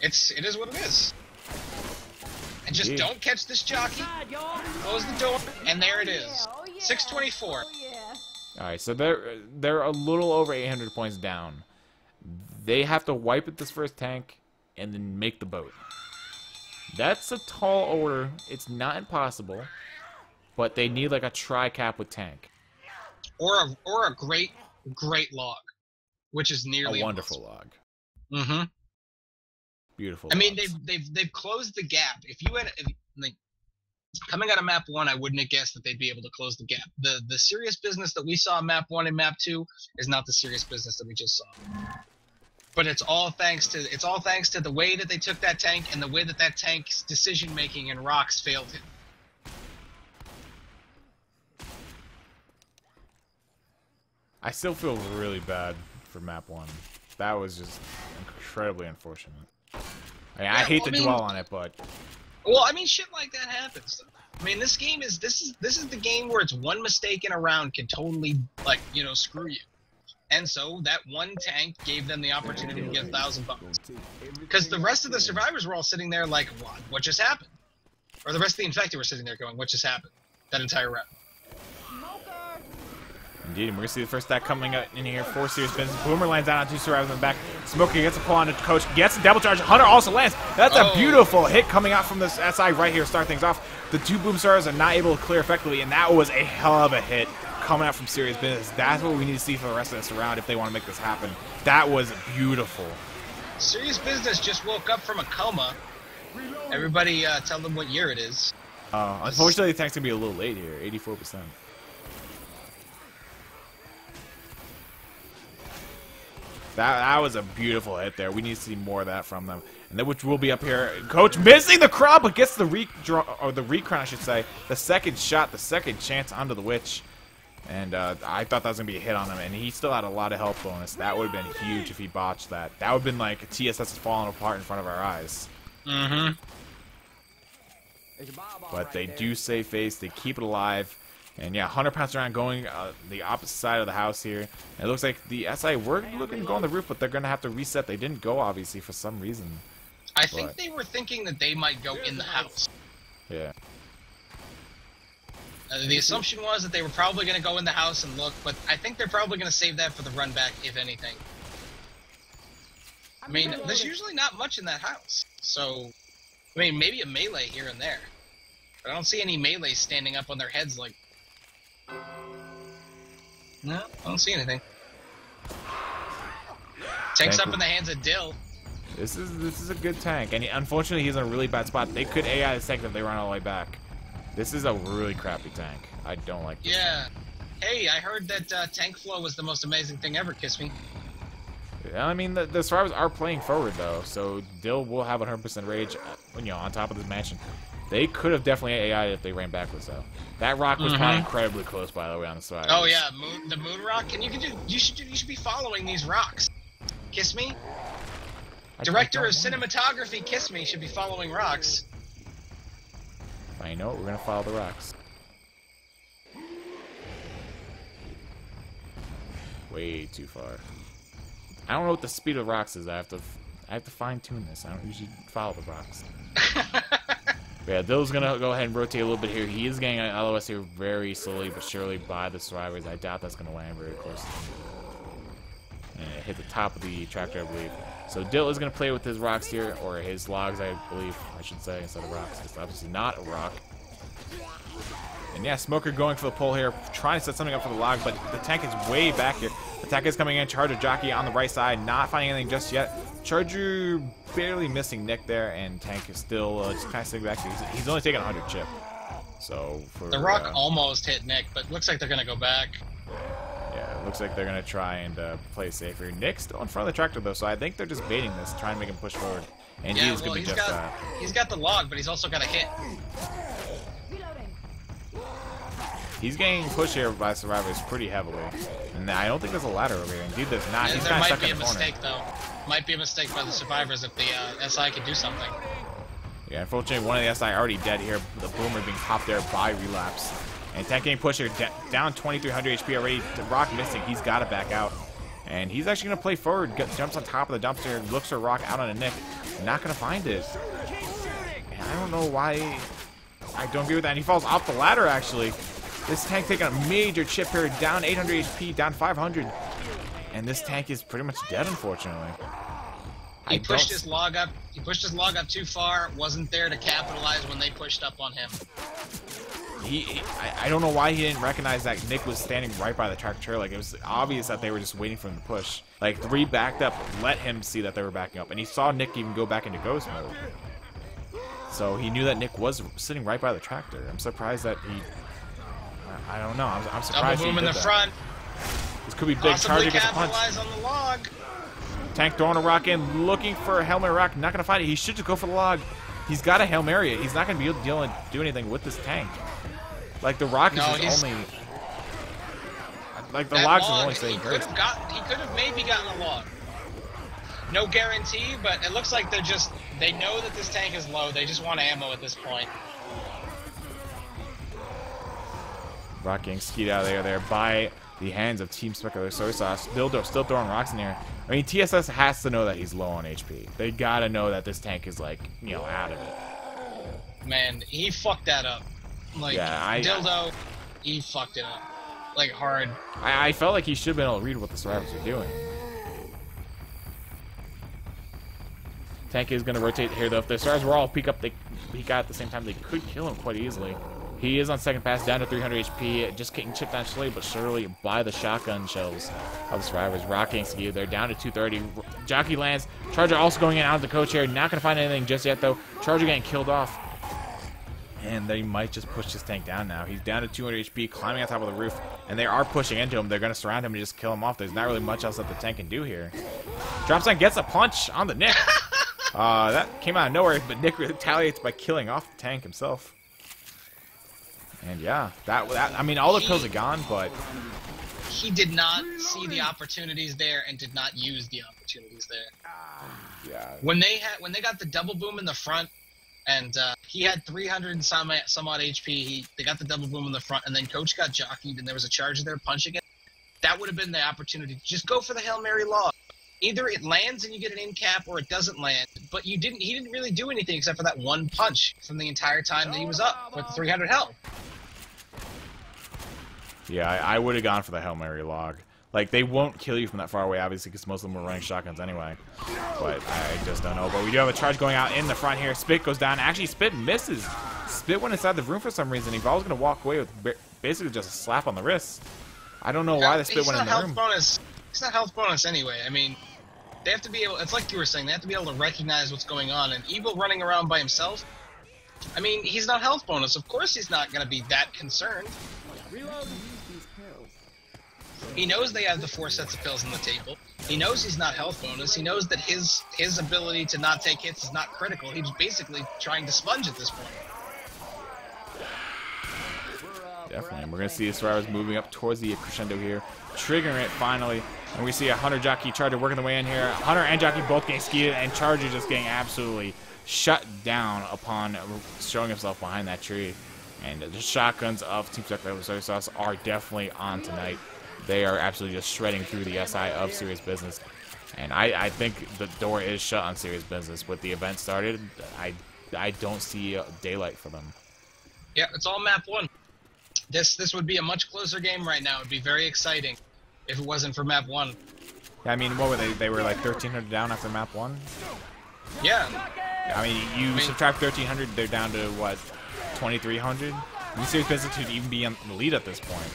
It's it is what it is. And just don't catch this jockey. Close the door, and there it is. 624. All right, so they're they're a little over 800 points down. They have to wipe at this first tank and then make the boat. That's a tall order. It's not impossible, but they need like a tri cap with tank. Or a or a great great log, which is nearly A wonderful log. Mm-hmm. Beautiful. I mean, they've they've they've closed the gap. If you had if, like coming out of map one, I wouldn't have guessed that they'd be able to close the gap. The the serious business that we saw in map one and map two is not the serious business that we just saw. But it's all thanks to it's all thanks to the way that they took that tank and the way that that tank's decision making and rocks failed him. I still feel really bad for map one. That was just incredibly unfortunate. I, mean, I hate well, to I mean- dwell on it, but Well, I mean, shit like that happens. I mean, this game is this is this is the game where it's one mistake in a round can totally like you know screw you. And so that one tank gave them the opportunity to get a thousand bucks. Because the rest of the survivors were all sitting there like, what? What just happened? Or the rest of the infected were sitting there going, what just happened? That entire round. Indeed, and we're gonna see the first stack coming up in here. Four serious business. Boomer lands out on two survivors in the back. Smoker gets a pull on the coach, gets a double charge. Hunter also lands. That's a Oh. beautiful hit coming out from this SI right here. to Start things off. The two boom stars are not able to clear effectively, and that was a hell of a hit coming out from serious business. That's what we need to see for the rest of this round if they want to make this happen. That was beautiful. Serious Business just woke up from a coma. Everybody uh, tell them what year it is. Uh, unfortunately, the tank's gonna be a little late here. 84%. That, that was a beautiful hit there. We need to see more of that from them. And then which will be up here. Coach missing the crown, but gets the re draw or the recrown, I should say. The second shot, the second chance onto the witch. And uh, I thought that was gonna be a hit on him, and he still had a lot of health bonus. That would have been huge if he botched that. That would have been like TSS falling apart in front of our eyes. Mm-hmm. But they do save face. They keep it alive. And yeah, 100 pounds around going uh, the opposite side of the house here. And it looks like the SI were looking to go on the roof, but they're going to have to reset. They didn't go, obviously, for some reason. I think they were thinking that they might go in the house. Yeah. Uh, the assumption was that they were probably going to go in the house and look, but I think they're probably going to save that for the run back, if anything. I mean, there's usually not much in that house. So, I mean, maybe a melee here and there. But I don't see any melees standing up on their heads like. No, I don't see anything. Tanks Thank up in the hands of Dill. This is this is a good tank. And he, unfortunately, he's in a really bad spot. They could AI this tank if they run all the way back. This is a really crappy tank. I don't like this. Yeah. Hey, I heard that uh, tank flow was the most amazing thing ever. Kissme. Yeah, I mean, the, the survivors are playing forward, though, so Dill will have 100% rage, uh, you know, on top of this mansion. They could have definitely AI'd if they ran backwards, though. That rock was probably Mhm. incredibly close, by the way, on the side. Oh yeah, moon, the moon rock, and you can do. You should do, you should be following these rocks. Kissme. I- I Director of don't cinematography, Kissme, should be following rocks. I know, we're gonna follow the rocks. Way too far. I don't know what the speed of rocks is. I have to, I have to fine tune this. I don't usually follow the rocks. Yeah, Dill's gonna go ahead and rotate a little bit here. He is getting an LOS here very slowly but surely by the survivors. I doubt that's gonna land very close. And it hit the top of the tractor, I believe. So Dill is gonna play with his rocks here, or his logs, I believe, I should say, instead of rocks. It's obviously not a rock. And yeah, Smoker going for the pull here, trying to set something up for the log, but the tank is way back here. The tank is coming in, charge of Jockey on the right side, not finding anything just yet. Charger barely missing Nick there, and Tank is still uh, just kind of sitting back. He's, he's only taking 100 chip. So for The rock uh, almost hit Nick, but looks like they're gonna go back. yeah, it looks like they're gonna try and uh, play safer. Nick's still in front of the tractor though, so I think they're just baiting this, trying to make him push forward. And yeah, he is well, gonna be he's just got that. he's got the log, but he's also got a hit. He's getting pushed here by survivors pretty heavily, and I don't think there's a ladder over here. Indeed, there's not. Yeah, He's there might stuck be a in the corner. mistake though. Might be a mistake by the survivors if the uh, SI could do something. Yeah, unfortunately, one of the SI already dead here. The Boomer being popped there by Relapse. And Tank pushed here, down 2300 HP already. Rock missing, he's got to back out. And he's actually going to play forward, jumps on top of the dumpster, looks for Rock out on a Nick. Not going to find it. And I don't know why I don't agree with that. And he falls off the ladder, actually. This tank taking a major chip here, down 800 HP, down 500. And this tank is pretty much dead, unfortunately. He I pushed don't- his log up. He pushed his log up too far. Wasn't there to capitalize when they pushed up on him. He, he- I, I don't know why he didn't recognize that Nick was standing right by the tractor. Like it was obvious that they were just waiting for him to push. Like three backed up, let him see that they were backing up, and he saw Nick even go back into ghost mode. So he knew that Nick was sitting right by the tractor. I'm surprised that he. I, I don't know. I'm, I'm Double surprised he boom did in the that. front. This could be big. Possibly Charger gets a punch. capitalize on the log. Tank throwing a rock in, looking for a Hail Mary rock. Not going to find it. He should just go for the log. He's got a Hail Mary. He's not going to be able to deal and do anything with this tank. Like, the rock is No, just he's- only... Like, the logs is log, only he saving could Grace. have got. He could have maybe gotten a log. No guarantee, but it looks like they're just. They know that this tank is low. They just want ammo at this point. Rock getting skied out of there there by the hands of Team Spectacular Soy Sauce. Dildo still throwing rocks in here. I mean, TSS has to know that he's low on HP. They gotta know that this tank is like, you know, out of it. Man, he fucked that up. Like Yeah, I- dildo, he fucked it up. Like hard. I, I felt like he should have been able to read what the survivors are doing. Tank is going to rotate here, though. If the stars were all peek up, they peek out at the same time, they could kill him quite easily. He is on second pass, down to 300 HP, just getting chipped down slowly but surely by the shotgun shells of the survivors. Rocking Ski, they're down to 230. Jockey lands. Charger also going in out of the coach here. Not going to find anything just yet, though. Charger getting killed off. And they might just push this tank down now. He's down to 200 HP, climbing on top of the roof, and they are pushing into him. They're going to surround him and just kill him off. There's not really much else that the tank can do here. Dropsign gets a punch on the Nick. uh, that came out of nowhere, but Nick retaliates by killing off the tank himself. And yeah, that, that I mean, all the pills are gone, but He did not see the opportunities there and did not use the opportunities there. yeah, When they had when they got the double boom in the front, and uh, he had 300 and some some odd HP. He they got the double boom in the front, and then Coach got jockeyed, and there was a charge there punching it. That would have been the opportunity. Just go for the hail mary log. Either it lands and you get an in cap, or it doesn't land. But you didn't. He didn't really do anything except for that one punch from the entire time that he was up with the 300 health. Yeah, I, I would have gone for the Hail Mary log. Like, they won't kill you from that far away, obviously, because most of them were running shotguns anyway. But I just don't know. But we do have a charge going out in the front here. Spit goes down. Actually, Spit misses. Spit went inside the room for some reason. He was going to walk away with basically just a slap on the wrist. I don't know why the Spit He's went not in the health room. bonus. It's not health bonus anyway. I mean, they have to be able. It's like you were saying. They have to be able to recognize what's going on. And Evil running around by himself. I mean, he's not health bonus. Of course, he's not going to be that concerned. Use these pills. He knows they have the four sets of pills on the table. He knows he's not health bonus. He knows that his his ability to not take hits is not critical. He's basically trying to sponge at this point. Definitely. And we're going to see the survivors moving up towards the crescendo here, triggering it finally. And we see a Hunter Jockey Charger working the way in here. Hunter and Jockey both getting skied, and Charger just getting absolutely shut down upon showing himself behind that tree. And the shotguns of Team Spectacular Soy Sauce are definitely on tonight. They are absolutely just shredding through the SI of Serious Business. And I, I think the door is shut on Serious Business. With the event started, I, I don't see uh, daylight for them. Yeah, it's all map one. This this would be a much closer game right now. It'd be very exciting if it wasn't for map one. Yeah, I mean, what were they? They were like 1,300 down after map one. Yeah, I mean, you mean- subtract 1,300, they're down to what, 2,300? I Serious Business could even be in the lead at this point.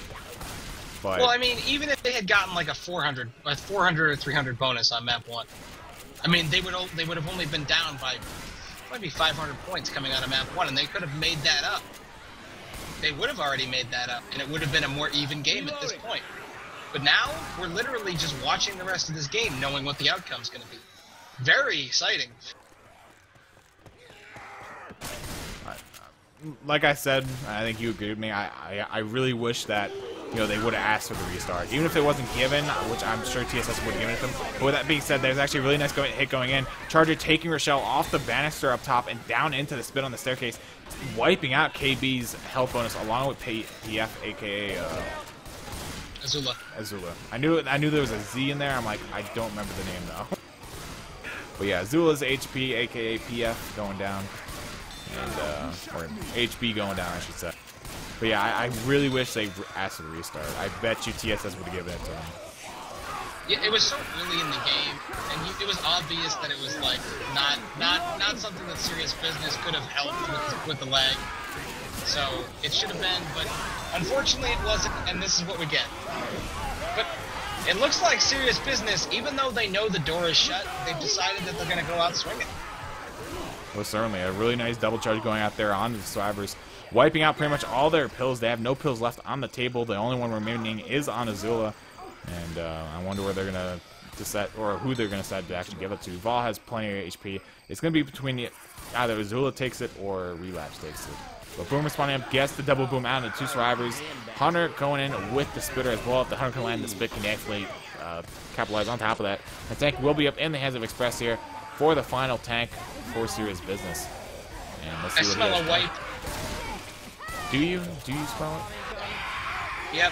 But Well, I mean, even if they had gotten like a 400, a 400 or 300 bonus on map one, I mean, they would they would have only been down by maybe 500 points coming out of map one, and they could have made that up. They would have already made that up, and it would have been a more even game at this point. But now we're literally just watching the rest of this game, knowing what the outcome's going to be. Very exciting. like I said, I think you agree with me. I, I, I really wish that you know they would have asked for the restart, even if it wasn't given, which I'm sure TSS would have given it to them. But with that being said, there's actually a really nice going, hit going in. Charger taking Rochelle off the banister up top and down into the spit on the staircase, wiping out KB's health bonus along with PF, aka uh, Azula. Azula. I knew I knew there was a Z in there. I'm like, I don't remember the name though. But yeah, Azula's HP, aka PF, going down, and uh, or HB going down, I should say. But yeah, I, I really wish they asked for the restart. I bet you TSS would have given it to them. Yeah, it was so early in the game, and you, it was obvious that it was like not not not something that serious business could have helped with, with the lag. So it should have been, but unfortunately it wasn't, and this is what we get. But it looks like serious business, even though they know the door is shut, they've decided that they're going to go out swinging. Well, certainly a really nice double charge going out there on the survivors, wiping out pretty much all their pills. They have no pills left on the table. The only one remaining is on Azula, and uh, I wonder where they're gonna decide or who they're gonna decide to actually give it to. Vol has plenty of HP. It's gonna be between the, either Azula takes it or Relapse takes it. But Boom responding up gets the double boom out of the two survivors. Hunter going in with the spitter as well. If the Hunter can land the spit, can actually uh, capitalize on top of that. The tank will be up in the hands of Express here for the final tank for serious business. And let's see I what smell a wipe. Do you? Do you smell it? Yep.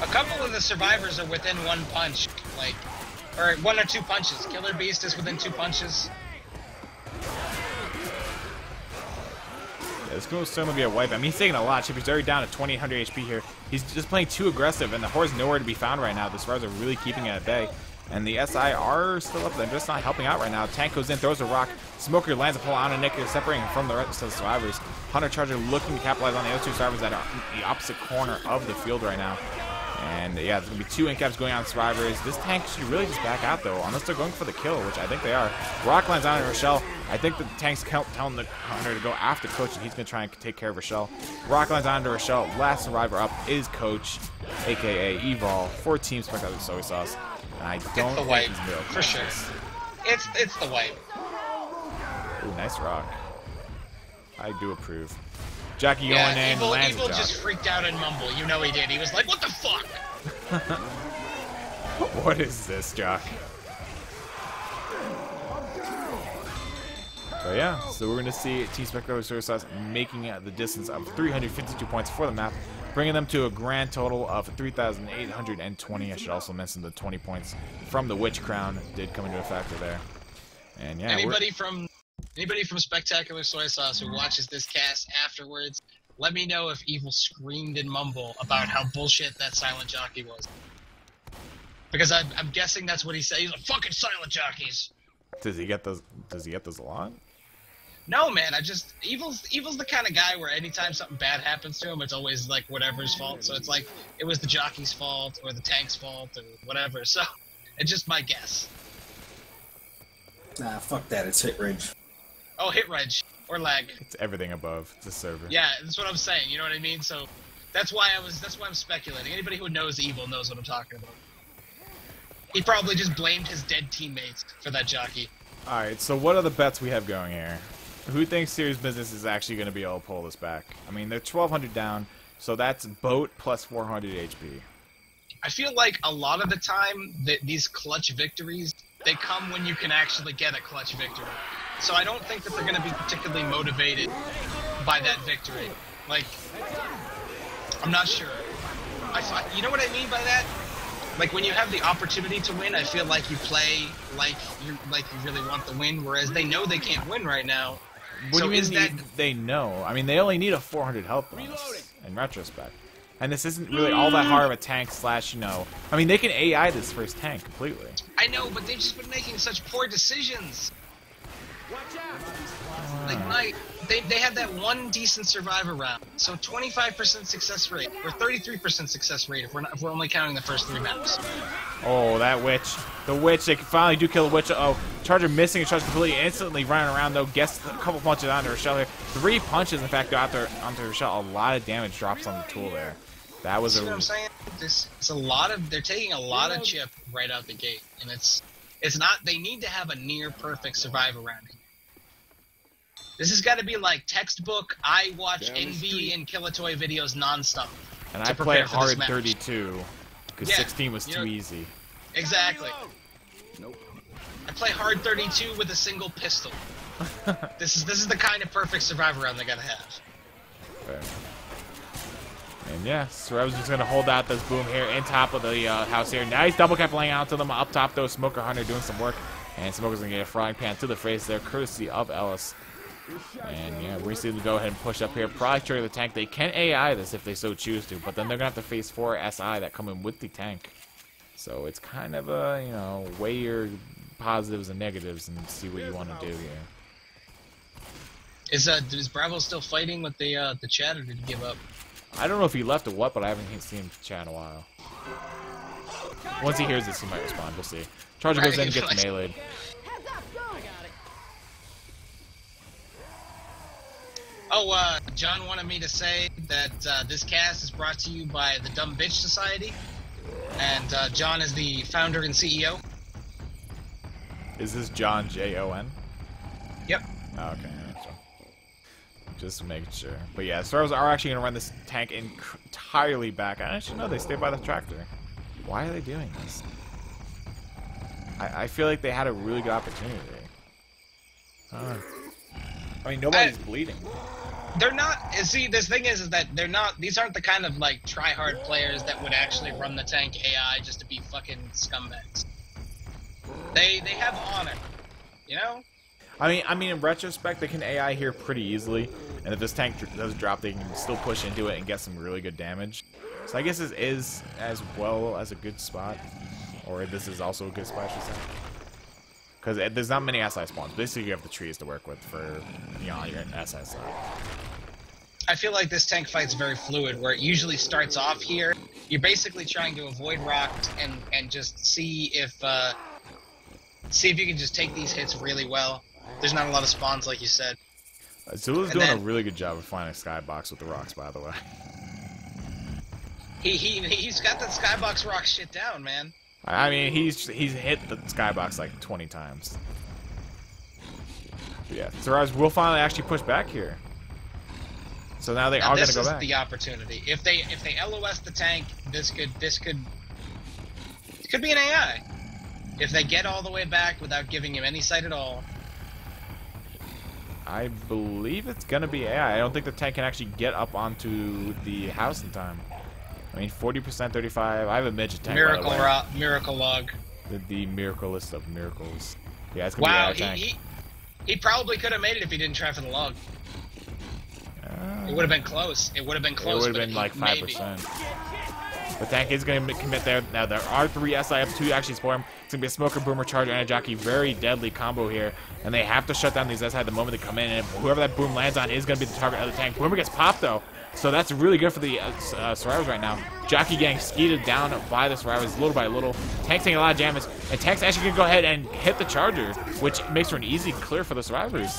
A couple of the survivors are within one punch, like, or one or two punches. Killer Beast is within two punches. Yeah, this could certainly be a wipe. I mean, he's taking a lot. Chip, he's already down to 2800 HP here. He's just playing too aggressive, and the Horde's nowhere to be found right now. The Survivors are really keeping it at bay. And the SI are still up there, just not helping out right now. Tank goes in, throws a rock. Smoker lands a pull on a Nick, separating from the rest of the survivors. Hunter Charger looking to capitalize on the other two survivors that are the opposite corner of the field right now. And yeah, there's going to be two incaps going on survivors. This tank should really just back out though, unless they're going for the kill, which I think they are. Rock lands on Rochelle. I think the tank's telling the Hunter to go after Coach, and he's going to try and take care of Rochelle. Rock lands on Rochelle. Last survivor up is Coach, aka Evol, for Team Spectacular Soy Sauce. And I don't it's the wipe, for sure. It's it's the wipe. Ooh, nice rock. I do approve. Jockey yeah, going in, Evil, lands Evil just freaked out and mumbled. You know he did. He was like, "What the fuck?" what is this, Jock? So yeah, so we're going to see Team Spectacular Soy Sauce making the distance of 352 points for the map, bringing them to a grand total of 3,820. I should also mention the 20 points from the Witch Crown did come into a factor there. And yeah, anybody from anybody from Spectacular Soy Sauce who watches this cast afterwards, let me know if Evil screamed and mumble about how bullshit that silent jockey was. Because I'm, I'm guessing that's what he said. He's like, "Fucking silent jockeys." Does he get those? Does he get those a lot? No, man. I just evil's evil's the kind of guy where anytime something bad happens to him, it's always like whatever's fault. So it's like it was the jockey's fault or the tank's fault or whatever. So it's just my guess. Nah, fuck that. It's hit rage. Oh, hit reg or lag. It's everything above the server. Yeah, that's what I'm saying. You know what I mean? So that's why I was. That's why I'm speculating. Anybody who knows evil knows what I'm talking about. He probably just blamed his dead teammates for that jockey. All right. So what are the bets we have going here? Who thinks Serious Business is actually going to be able to pull this back? I mean, they're 1,200 down, so that's boat plus 400 HP. I feel like a lot of the time that these clutch victories they come when you can actually get a clutch victory. So I don't think that they're going to be particularly motivated by that victory. Like, I'm not sure. I, you know what I mean by that? Like when you have the opportunity to win, I feel like you play like you like you really want the win, whereas they know they can't win right now. What so do you mean that... they know? I mean, they only need a 400 health bonus in retrospect. And this isn't really all that hard of a tank slash, you know. I mean, they can AI this first tank completely. I know, but they've just been making such poor decisions. Watch out! Like my, they they had that one decent survivor round, so 25% success rate or 33% success rate if we're not, if we're only counting the first three maps. Oh, that witch, the witch! They finally do kill the witch. Oh, Charger missing, Charger completely instantly running around though. Gets a couple punches onto Rochelle here. Three punches, in fact, got there onto Rochelle. A lot of damage drops on the tool there. That was See a. what I'm saying? This it's a lot of they're taking a lot of chip right out the gate, and it's it's not. They need to have a near perfect survivor round. This has got to be like textbook. I watch Envy and Killatoy videos nonstop. And I play hard 32 because Yeah, 16 was too know- easy. Exactly. Nope. I play hard 32 with a single pistol. this is this is the kind of perfect survivor round they gotta have. Fair. And yeah, Survivors just gonna hold out this boom here in top of the uh, house here. Nice double cap laying out to them up top though. Smoker Hunter doing some work, and Smoker's gonna get a frying pan to the face there, courtesy of Ellis. And yeah, we're going to go ahead and push up here. Probably trigger the tank. They can AI this if they so choose to, but then they're gonna have to face four SI that come in with the tank. So it's kind of a you know weigh your positives and negatives and see what you want to do here. Is uh is Bravo still fighting with the uh the chat or did he give up? I don't know if he left or what, but I haven't seen him chat in a while. Once he hears this, he might respond. We'll see. Charger goes in and gets meleeed. Oh, uh, John wanted me to say that uh, this cast is brought to you by the Dumb Bitch Society, and uh, John is the founder and CEO. Is this John J O N? Yep. Oh, okay. so- Just make sure. But yeah, Stars are actually going to run this tank entirely back. I don't actually know they stay by the tractor. Why are they doing this? I, I feel like they had a really good opportunity. Uh, I mean, nobody's bleeding. They're not. See, this thing is, is that they're not. These aren't the kind of like try hard players that would actually run the tank AI just to be fucking scumbags. They they have honor, you know. I mean, I mean, in retrospect, they can AI here pretty easily, and if this tank does drop, they can still push into it and get some really good damage. So I guess this is as well as a good spot, or this is also a good spot, I should say. Because there's not many SI spawns. Basically, you have the trees to work with for, you know, your SI. I feel like this tank fight's very fluid, where it usually starts off here. You're basically trying to avoid rocks and and just see if uh, see if you can just take these hits really well. There's not a lot of spawns, like you said. Uh, Zula's doing a really good job of finding skybox with the rocks, by the way. He he he's got that skybox rock shit down, man. I mean, he's he's hit the skybox like 20 times. But yeah, Survivors will finally actually push back here. So now they Now are going to go back. This is the opportunity. If they if they LOS the tank, this could this could it could be an AI. If they get all the way back without giving him any sight at all, I believe it's going to be AI. I don't think the tank can actually get up onto the house in time. I mean, 40%, 35. I have a midget tank. miracle ro- miracle log. The, the miraculous of miracles. Yeah, it's to Wow, be AI he, tank. he he probably could have made it if he didn't try for the log. Uh, It would have been close. It would have been close. It would have been like five percent. The tank is going to commit there. Now there are three SI up two actually spawn. It's going to be a smoker, boomer, charger, and a jockey. Very deadly combo here, and they have to shut down these SI the moment they come in. And whoever that boom lands on is going to be the target of the tank. Boomer gets popped though, so that's really good for the uh, uh, survivors right now. Jockey getting skeeted down by the survivors little by little. Tank's taking a lot of damage, and Tank's actually going to go ahead and hit the charger, which makes for an easy clear for the survivors.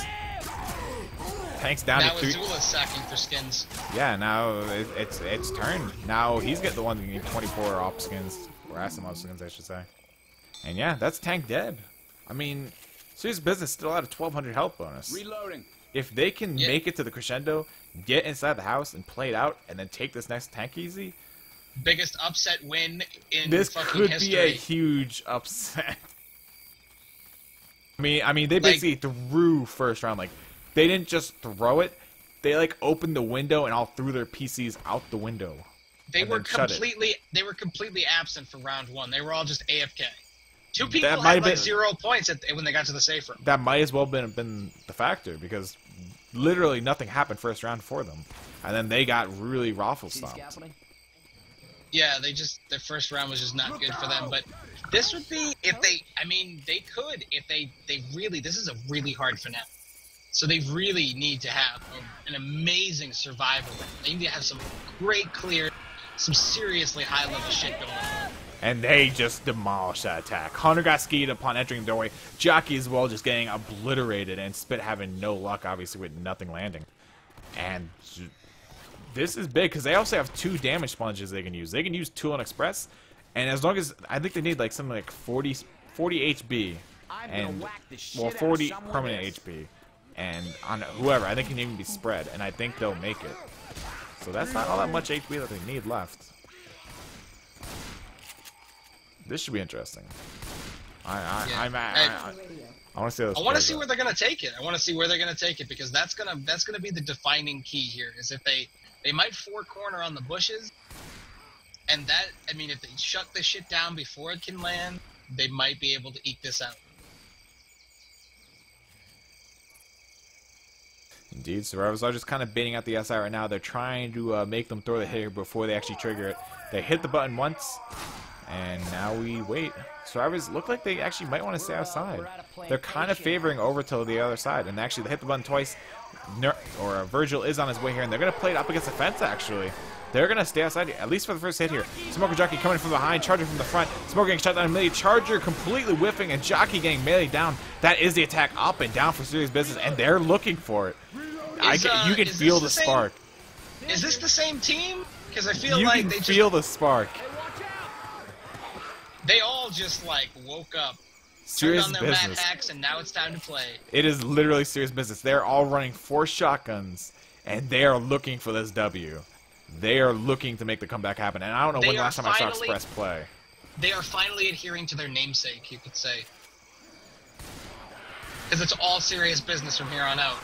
Tank's down Now to three. Azula's sacking for skins. Yeah, now it, it's it's turned. Now he's getting the one getting 24 op skins, or SMO skins, I should say. And yeah, that's tank dead. I mean, serious business still at a 1200 health bonus. Reloading. If they can Yeah. make it to the crescendo, get inside the house and play it out, and then take this next tank easy, Biggest upset win in this fucking could history. be a huge upset. I mean, I mean, they Like- basically threw first round. Like, they didn't just throw it; they like opened the window and all threw their PCs out the window. They were then shut it. completely they were completely absent for round one. They were all just AFK. Two people That had like been- zero points at, when they got to the safe room. that might as well been been the factor because literally nothing happened first round for them, and then they got really raffle See stomped. Yeah, they just their first round was just not good for them. But this would be if they. I mean, they could if they they really. This is a really hard finale. So they really need to have a, an amazing survival. round. They need to have some great clear, some seriously high level shit going on. And they just demolished that attack. Hunter got skied upon entering the doorway. Jockey as well just getting obliterated, and Spit having no luck, obviously, with nothing landing. And this is big because they also have two damage sponges they can use. They can use Tool and Express, and as long as I think they need like something like 40, 40 HB and whack the shit well 40 permanent else. HP, and on whoever I think it can even be spread, and I think they'll make it. So that's not all that much HP that they need left. This should be interesting. I I Yeah. I'm, I, I- I, I want to see I want to see where they're gonna take it. I want to see where they're gonna take it because that's gonna that's gonna be the defining key here. Is if they they might four corner on the bushes, and that I mean if they shut the shit down before it can land, they might be able to eke this out. Indeed, survivors are just kind of baiting out the SI right now. They're trying to uh, make them throw the hit here before they actually trigger it. They hit the button once, and now we wait. Survivors look like they actually might want to stay outside. They're kind of favoring over to the other side, and actually they hit the button twice. Ner- or uh, Virgil is on his way here, and they're going to play it up against the fence, actually. They're going to stay outside, at least for the first hit here. Smoker Jockey coming from behind, Charger from the front. Smoker getting shot down melee. Charger completely whiffing, and Jockey getting melee down. That is the attack up and down for serious business, and they're looking for it. I uh, you can feel the the same- spark. Is this the same team? Because I feel You like they just feel the spark. They all just like woke up, turned on their business. hacks, and now it's time to play. It is literally serious business. They're all running four shotguns, and they are looking for this W. They are looking to make the comeback happen. And I don't know They when last time I saw Express play. They are finally adhering to their namesake, you could say. Because it's all serious business from here on out.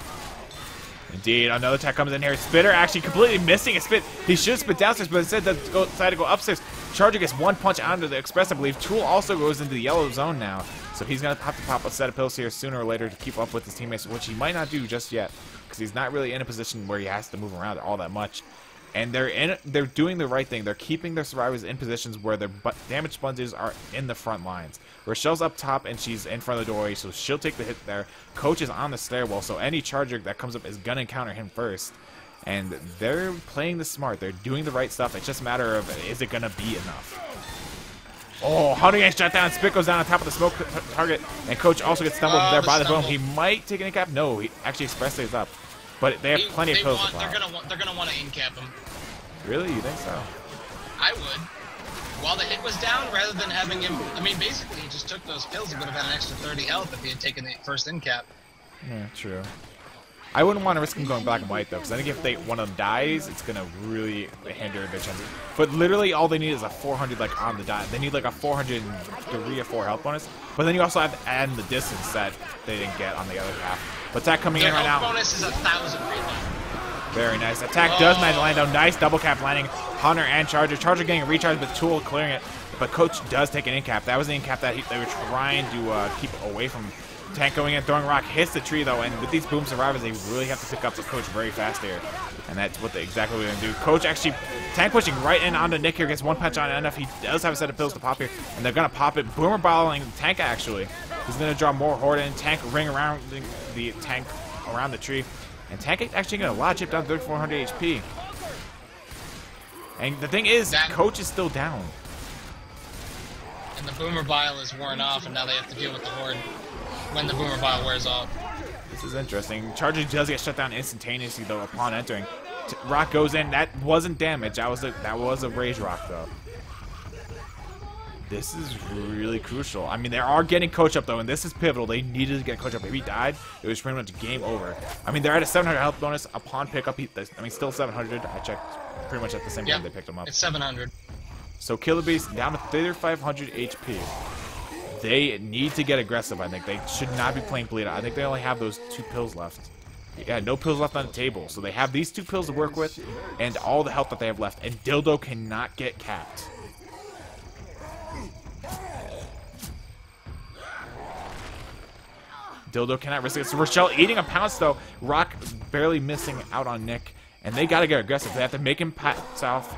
Indeed, another attack comes in here. Spitter actually completely missing a spit. He should have spit downstairs, but instead decided to go upstairs. Charger gets one punch onto the Express, I believe. Tool also goes into the yellow zone now. So he's going to have to pop a set of pills here sooner or later to keep up with his teammates, which he might not do just yet. Because he's not really in a position where he has to move around all that much. And they're in, they're doing the right thing. They're keeping their survivors in positions where their damage sponges are in the front lines. Rochelle's up top and she's in front of the doorway, so she'll take the hit there. Coach is on the stairwell, so any charger that comes up is gonna encounter him first. And they're playing the smart. They're doing the right stuff. It's just a matter of is it gonna be enough. Oh, Hunter gets shut down. Spit goes down on top of the smoke target, and Coach also gets stumbled Oh, there the by the boom. He might take an cap. No, he actually Express stays up. But they have He- plenty they of pills want, they're gonna want, they're gonna want to incap him. Really? You think so? I would. While the hit was down, rather than having him, I mean, basically he just took those pills and would have had an extra 30 health if he had taken the first in cap. Yeah, true. I wouldn't want to risk him going black and white though, because I think if they one of them dies, it's gonna really hinder their chances. But literally, all they need is a 400 like on the dot. They need like a 403 or four health bonus. But then you also have to add in the distance that they didn't get on the other half. But attack coming Their in right now. bonus is a thousand right. Very nice. Attack does manage to land though. Nice double cap landing. Hunter and Charger. Charger getting a recharge, but Tool clearing it. But Coach does take an in cap. That was the in cap that he, they were trying to uh, keep away from. Tank going in, throwing rock, hits the tree though, and with these boom survivors, they really have to pick up the coach very fast here. And that's what they exactly what they're gonna do. Coach actually tank pushing right in onto Nick here, gets one punch on enough. He does have a set of pills to pop here, and they're gonna pop it. Boomer bottling tank actually. He's gonna draw more horde in. Tank ring around the, the tank around the tree. And Tank is actually gonna lot chip down 3400 HP. And the thing is, That- Coach is still down. And the boomer bile is worn off, and now they have to deal with the horde when the boomer bile wears off. This is interesting. Charger does get shut down instantaneously though upon entering. T rock goes in. That wasn't damage. That was a that was a rage rock though. This is really crucial. I mean, they are getting coach up though, and this is pivotal. They needed to get coach up. If he died, it was pretty much game over. I mean, they're at a 700 health bonus upon pickup. He, I mean, still 700. I checked pretty much at the same Yeah, time they picked him up. it's 700. So Killer Beast down to 3500 HP. They need to get aggressive, I think. They should not be playing bleed. I think they only have those two pills left. Yeah, no pills left on the table. So they have these two pills to work with and all the health that they have left. And Dildo cannot get capped. Dildo cannot risk it. So Rochelle eating a pounce though. Rock barely missing out on Nick. And they gotta get aggressive. They have to make him pat south.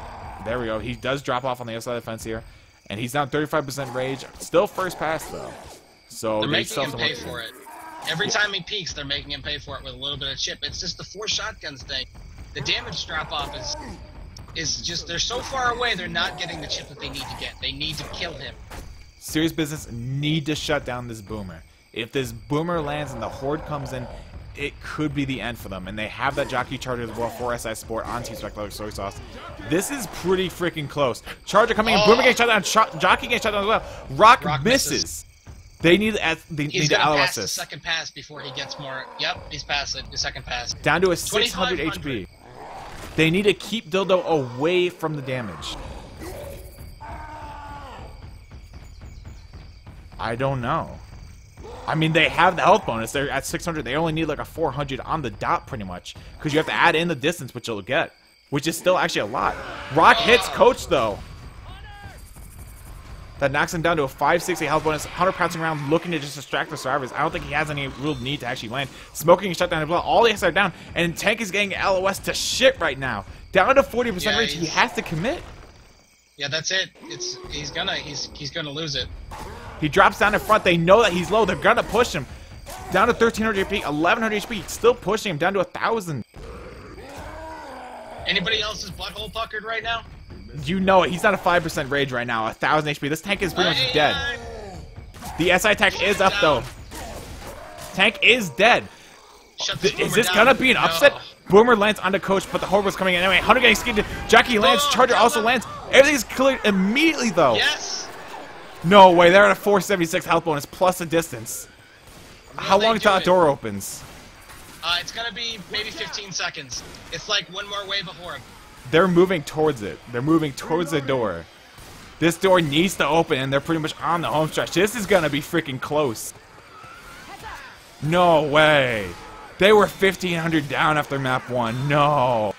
There we go. He does drop off on the other side of the fence here. And he's down 35% rage. Still first pass though. So They're they making him pay for it. Every time he peeks, they're making him pay for it with a little bit of chip. It's just the four shotguns thing. The damage drop off is is just they're so far away. They're not getting the chip that they need to get. They need to kill him. serious business need to shut down this boomer. If this boomer lands and the horde comes in, it could be the end for them. And they have that jockey charger as well for SI Sport on Team Spectacular Soy Sauce. This is pretty freaking close. Charger coming in, Oh. boomer getting shut down, jockey getting shut down as well. Rock, Rock misses. misses. They need as they He's need to pass the second pass before he gets more. Yep, he's passed it. The second pass. Down to a 600 HP. They need to keep Dildo away from the damage. I don't know. I mean, they have the health bonus. They're at 600. They only need like a 400 on the dot, pretty much. Because you have to add in the distance, which you'll get. Which is still actually a lot. Rock hits Coach, though. That knocks him down to a 560 health bonus. Hunter pouncing around looking to just distract the survivors. I don't think he has any real need to actually land. Smoking shut down as well. All the are down. And Tank is getting LOS to shit right now. Down to 40% Yeah, reach. He has to commit. Yeah, that's it. It's he's gonna he's he's gonna lose it. He drops down in front. They know that he's low. They're gonna push him. Down to 1300 HP, 1100 HP. Still pushing him down to a 1000. Anybody else's butthole puckered right now? You know it. He's not a 5% rage right now. A 1000 HP. This tank is pretty much dead. The SI tank is up though. Tank is dead. Shut this is this down. gonna be an No. Boomer lands onto Coach, but the Horde was coming in anyway. Hunter getting skinned. Jockey lands. Oh, Charger also lands. Everything's cleared immediately though. Yes. No way. They're at a 476 health bonus plus a distance. How long until that door opens? Uh, it's gonna be maybe 15 seconds. It's like one more wave of horde. They're moving towards it. They're moving towards the door. This door needs to open, and they're pretty much on the home stretch. This is gonna be freaking close. No way. They were 1,500 down after map one. No.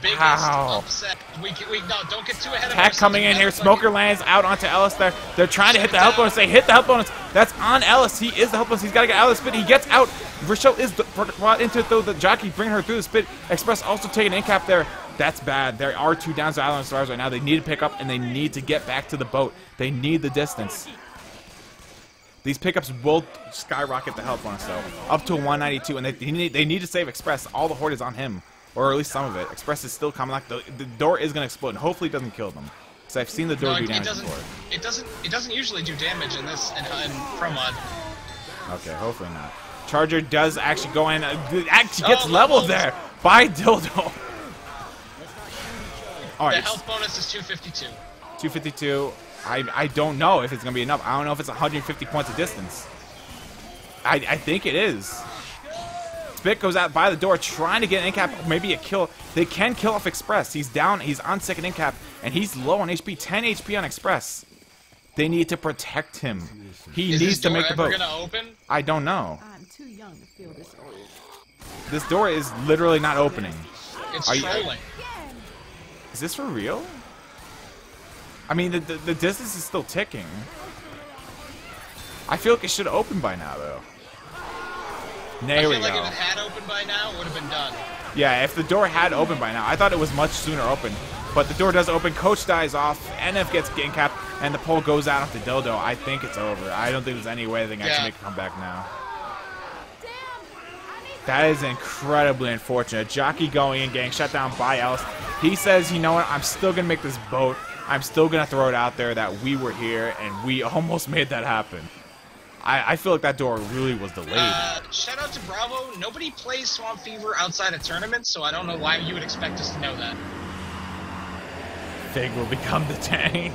Biggest How? upset. We, can- we no, don't get too ahead ourselves. coming in here. Smoker lands out onto Ellis there. They're trying to hit the health bonus. They hit the health bonus. That's on Ellis. He is the health bonus. He's got to get out of the spit. He gets out. Rochelle is the- brought into it, though. The jockey bringing her through the spit. Express also taking an cap there. That's bad. There are two downs to Island Stars right now. They need to pick up, and they need to get back to the boat. They need the distance. These pickups will skyrocket the health bonus, though. Up to 192, and they, they need, they need to save Express. All the horde is on him. Or at least some of it. Express is still coming. Like the, the door is going to explode, and hopefully it doesn't kill them. Because I've seen the door No, do it, it damage doesn't. before. It doesn't. It doesn't usually do damage in this in, in Pro Mod. Okay, hopefully not. Charger does actually go in. Uh, actually gets Oh, leveled leveled. there by Dildo. All The health bonus is 252. 252. I, I don't know if it's going to be enough. I don't know if it's 150 points of distance. I, I think it is. Spit goes out by the door trying to get an incap, maybe a kill. They can kill off Express. He's down, he's on second incap, and he's low on HP, 10 HP on Express. They need to protect him. He Is needs to make the ever boat. gonna open? I don't know. I'm too young to feel this. This door is literally not opening. It's Are you- Is this for real? I mean, the, the, the distance is still ticking. I feel like it should open by now, though. I There feel we like go. if it had opened by now, it would have been done. Yeah, if the door had opened by now, I thought it was much sooner open. But the door does open, Coach dies off, NF gets game capped, and the pole goes out of the dildo. I think it's over. I don't think there's any way they can Yeah. actually make a comeback now. That is incredibly unfortunate. Jockey going in, getting shut down by Ellis. He says, you know what, I'm still going to make this boat. I'm still going to throw it out there that we were here, and we almost made that happen. I, I feel like that door really was delayed. Uh, shout out to Bravo. Nobody plays Swamp Fever outside of tournaments, so I don't know why you would expect us to know that. Fig will become the tank.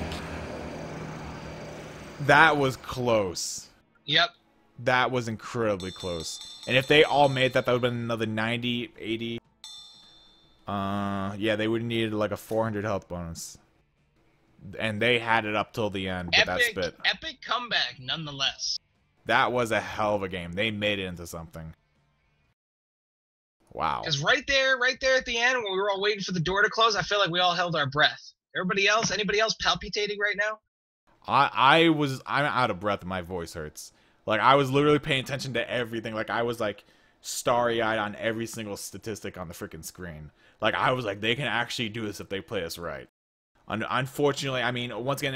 That was close. Yep. That was incredibly close. And if they all made that, that would have been another 90, 80. Uh, yeah, they would have needed like a 400 health bonus. And they had it up till the end that Epic, spit. epic comeback, nonetheless. That was a hell of a game. They made it into something. Wow. Because right there, right there at the end, when we were all waiting for the door to close, I feel like we all held our breath. Everybody else, anybody else palpitating right now? I I was I'm out of breath. My voice hurts. Like I was literally paying attention to everything. Like I was like starry eyed on every single statistic on the freaking screen. Like I was like they can actually do this if they play us right. Un- unfortunately, I mean once again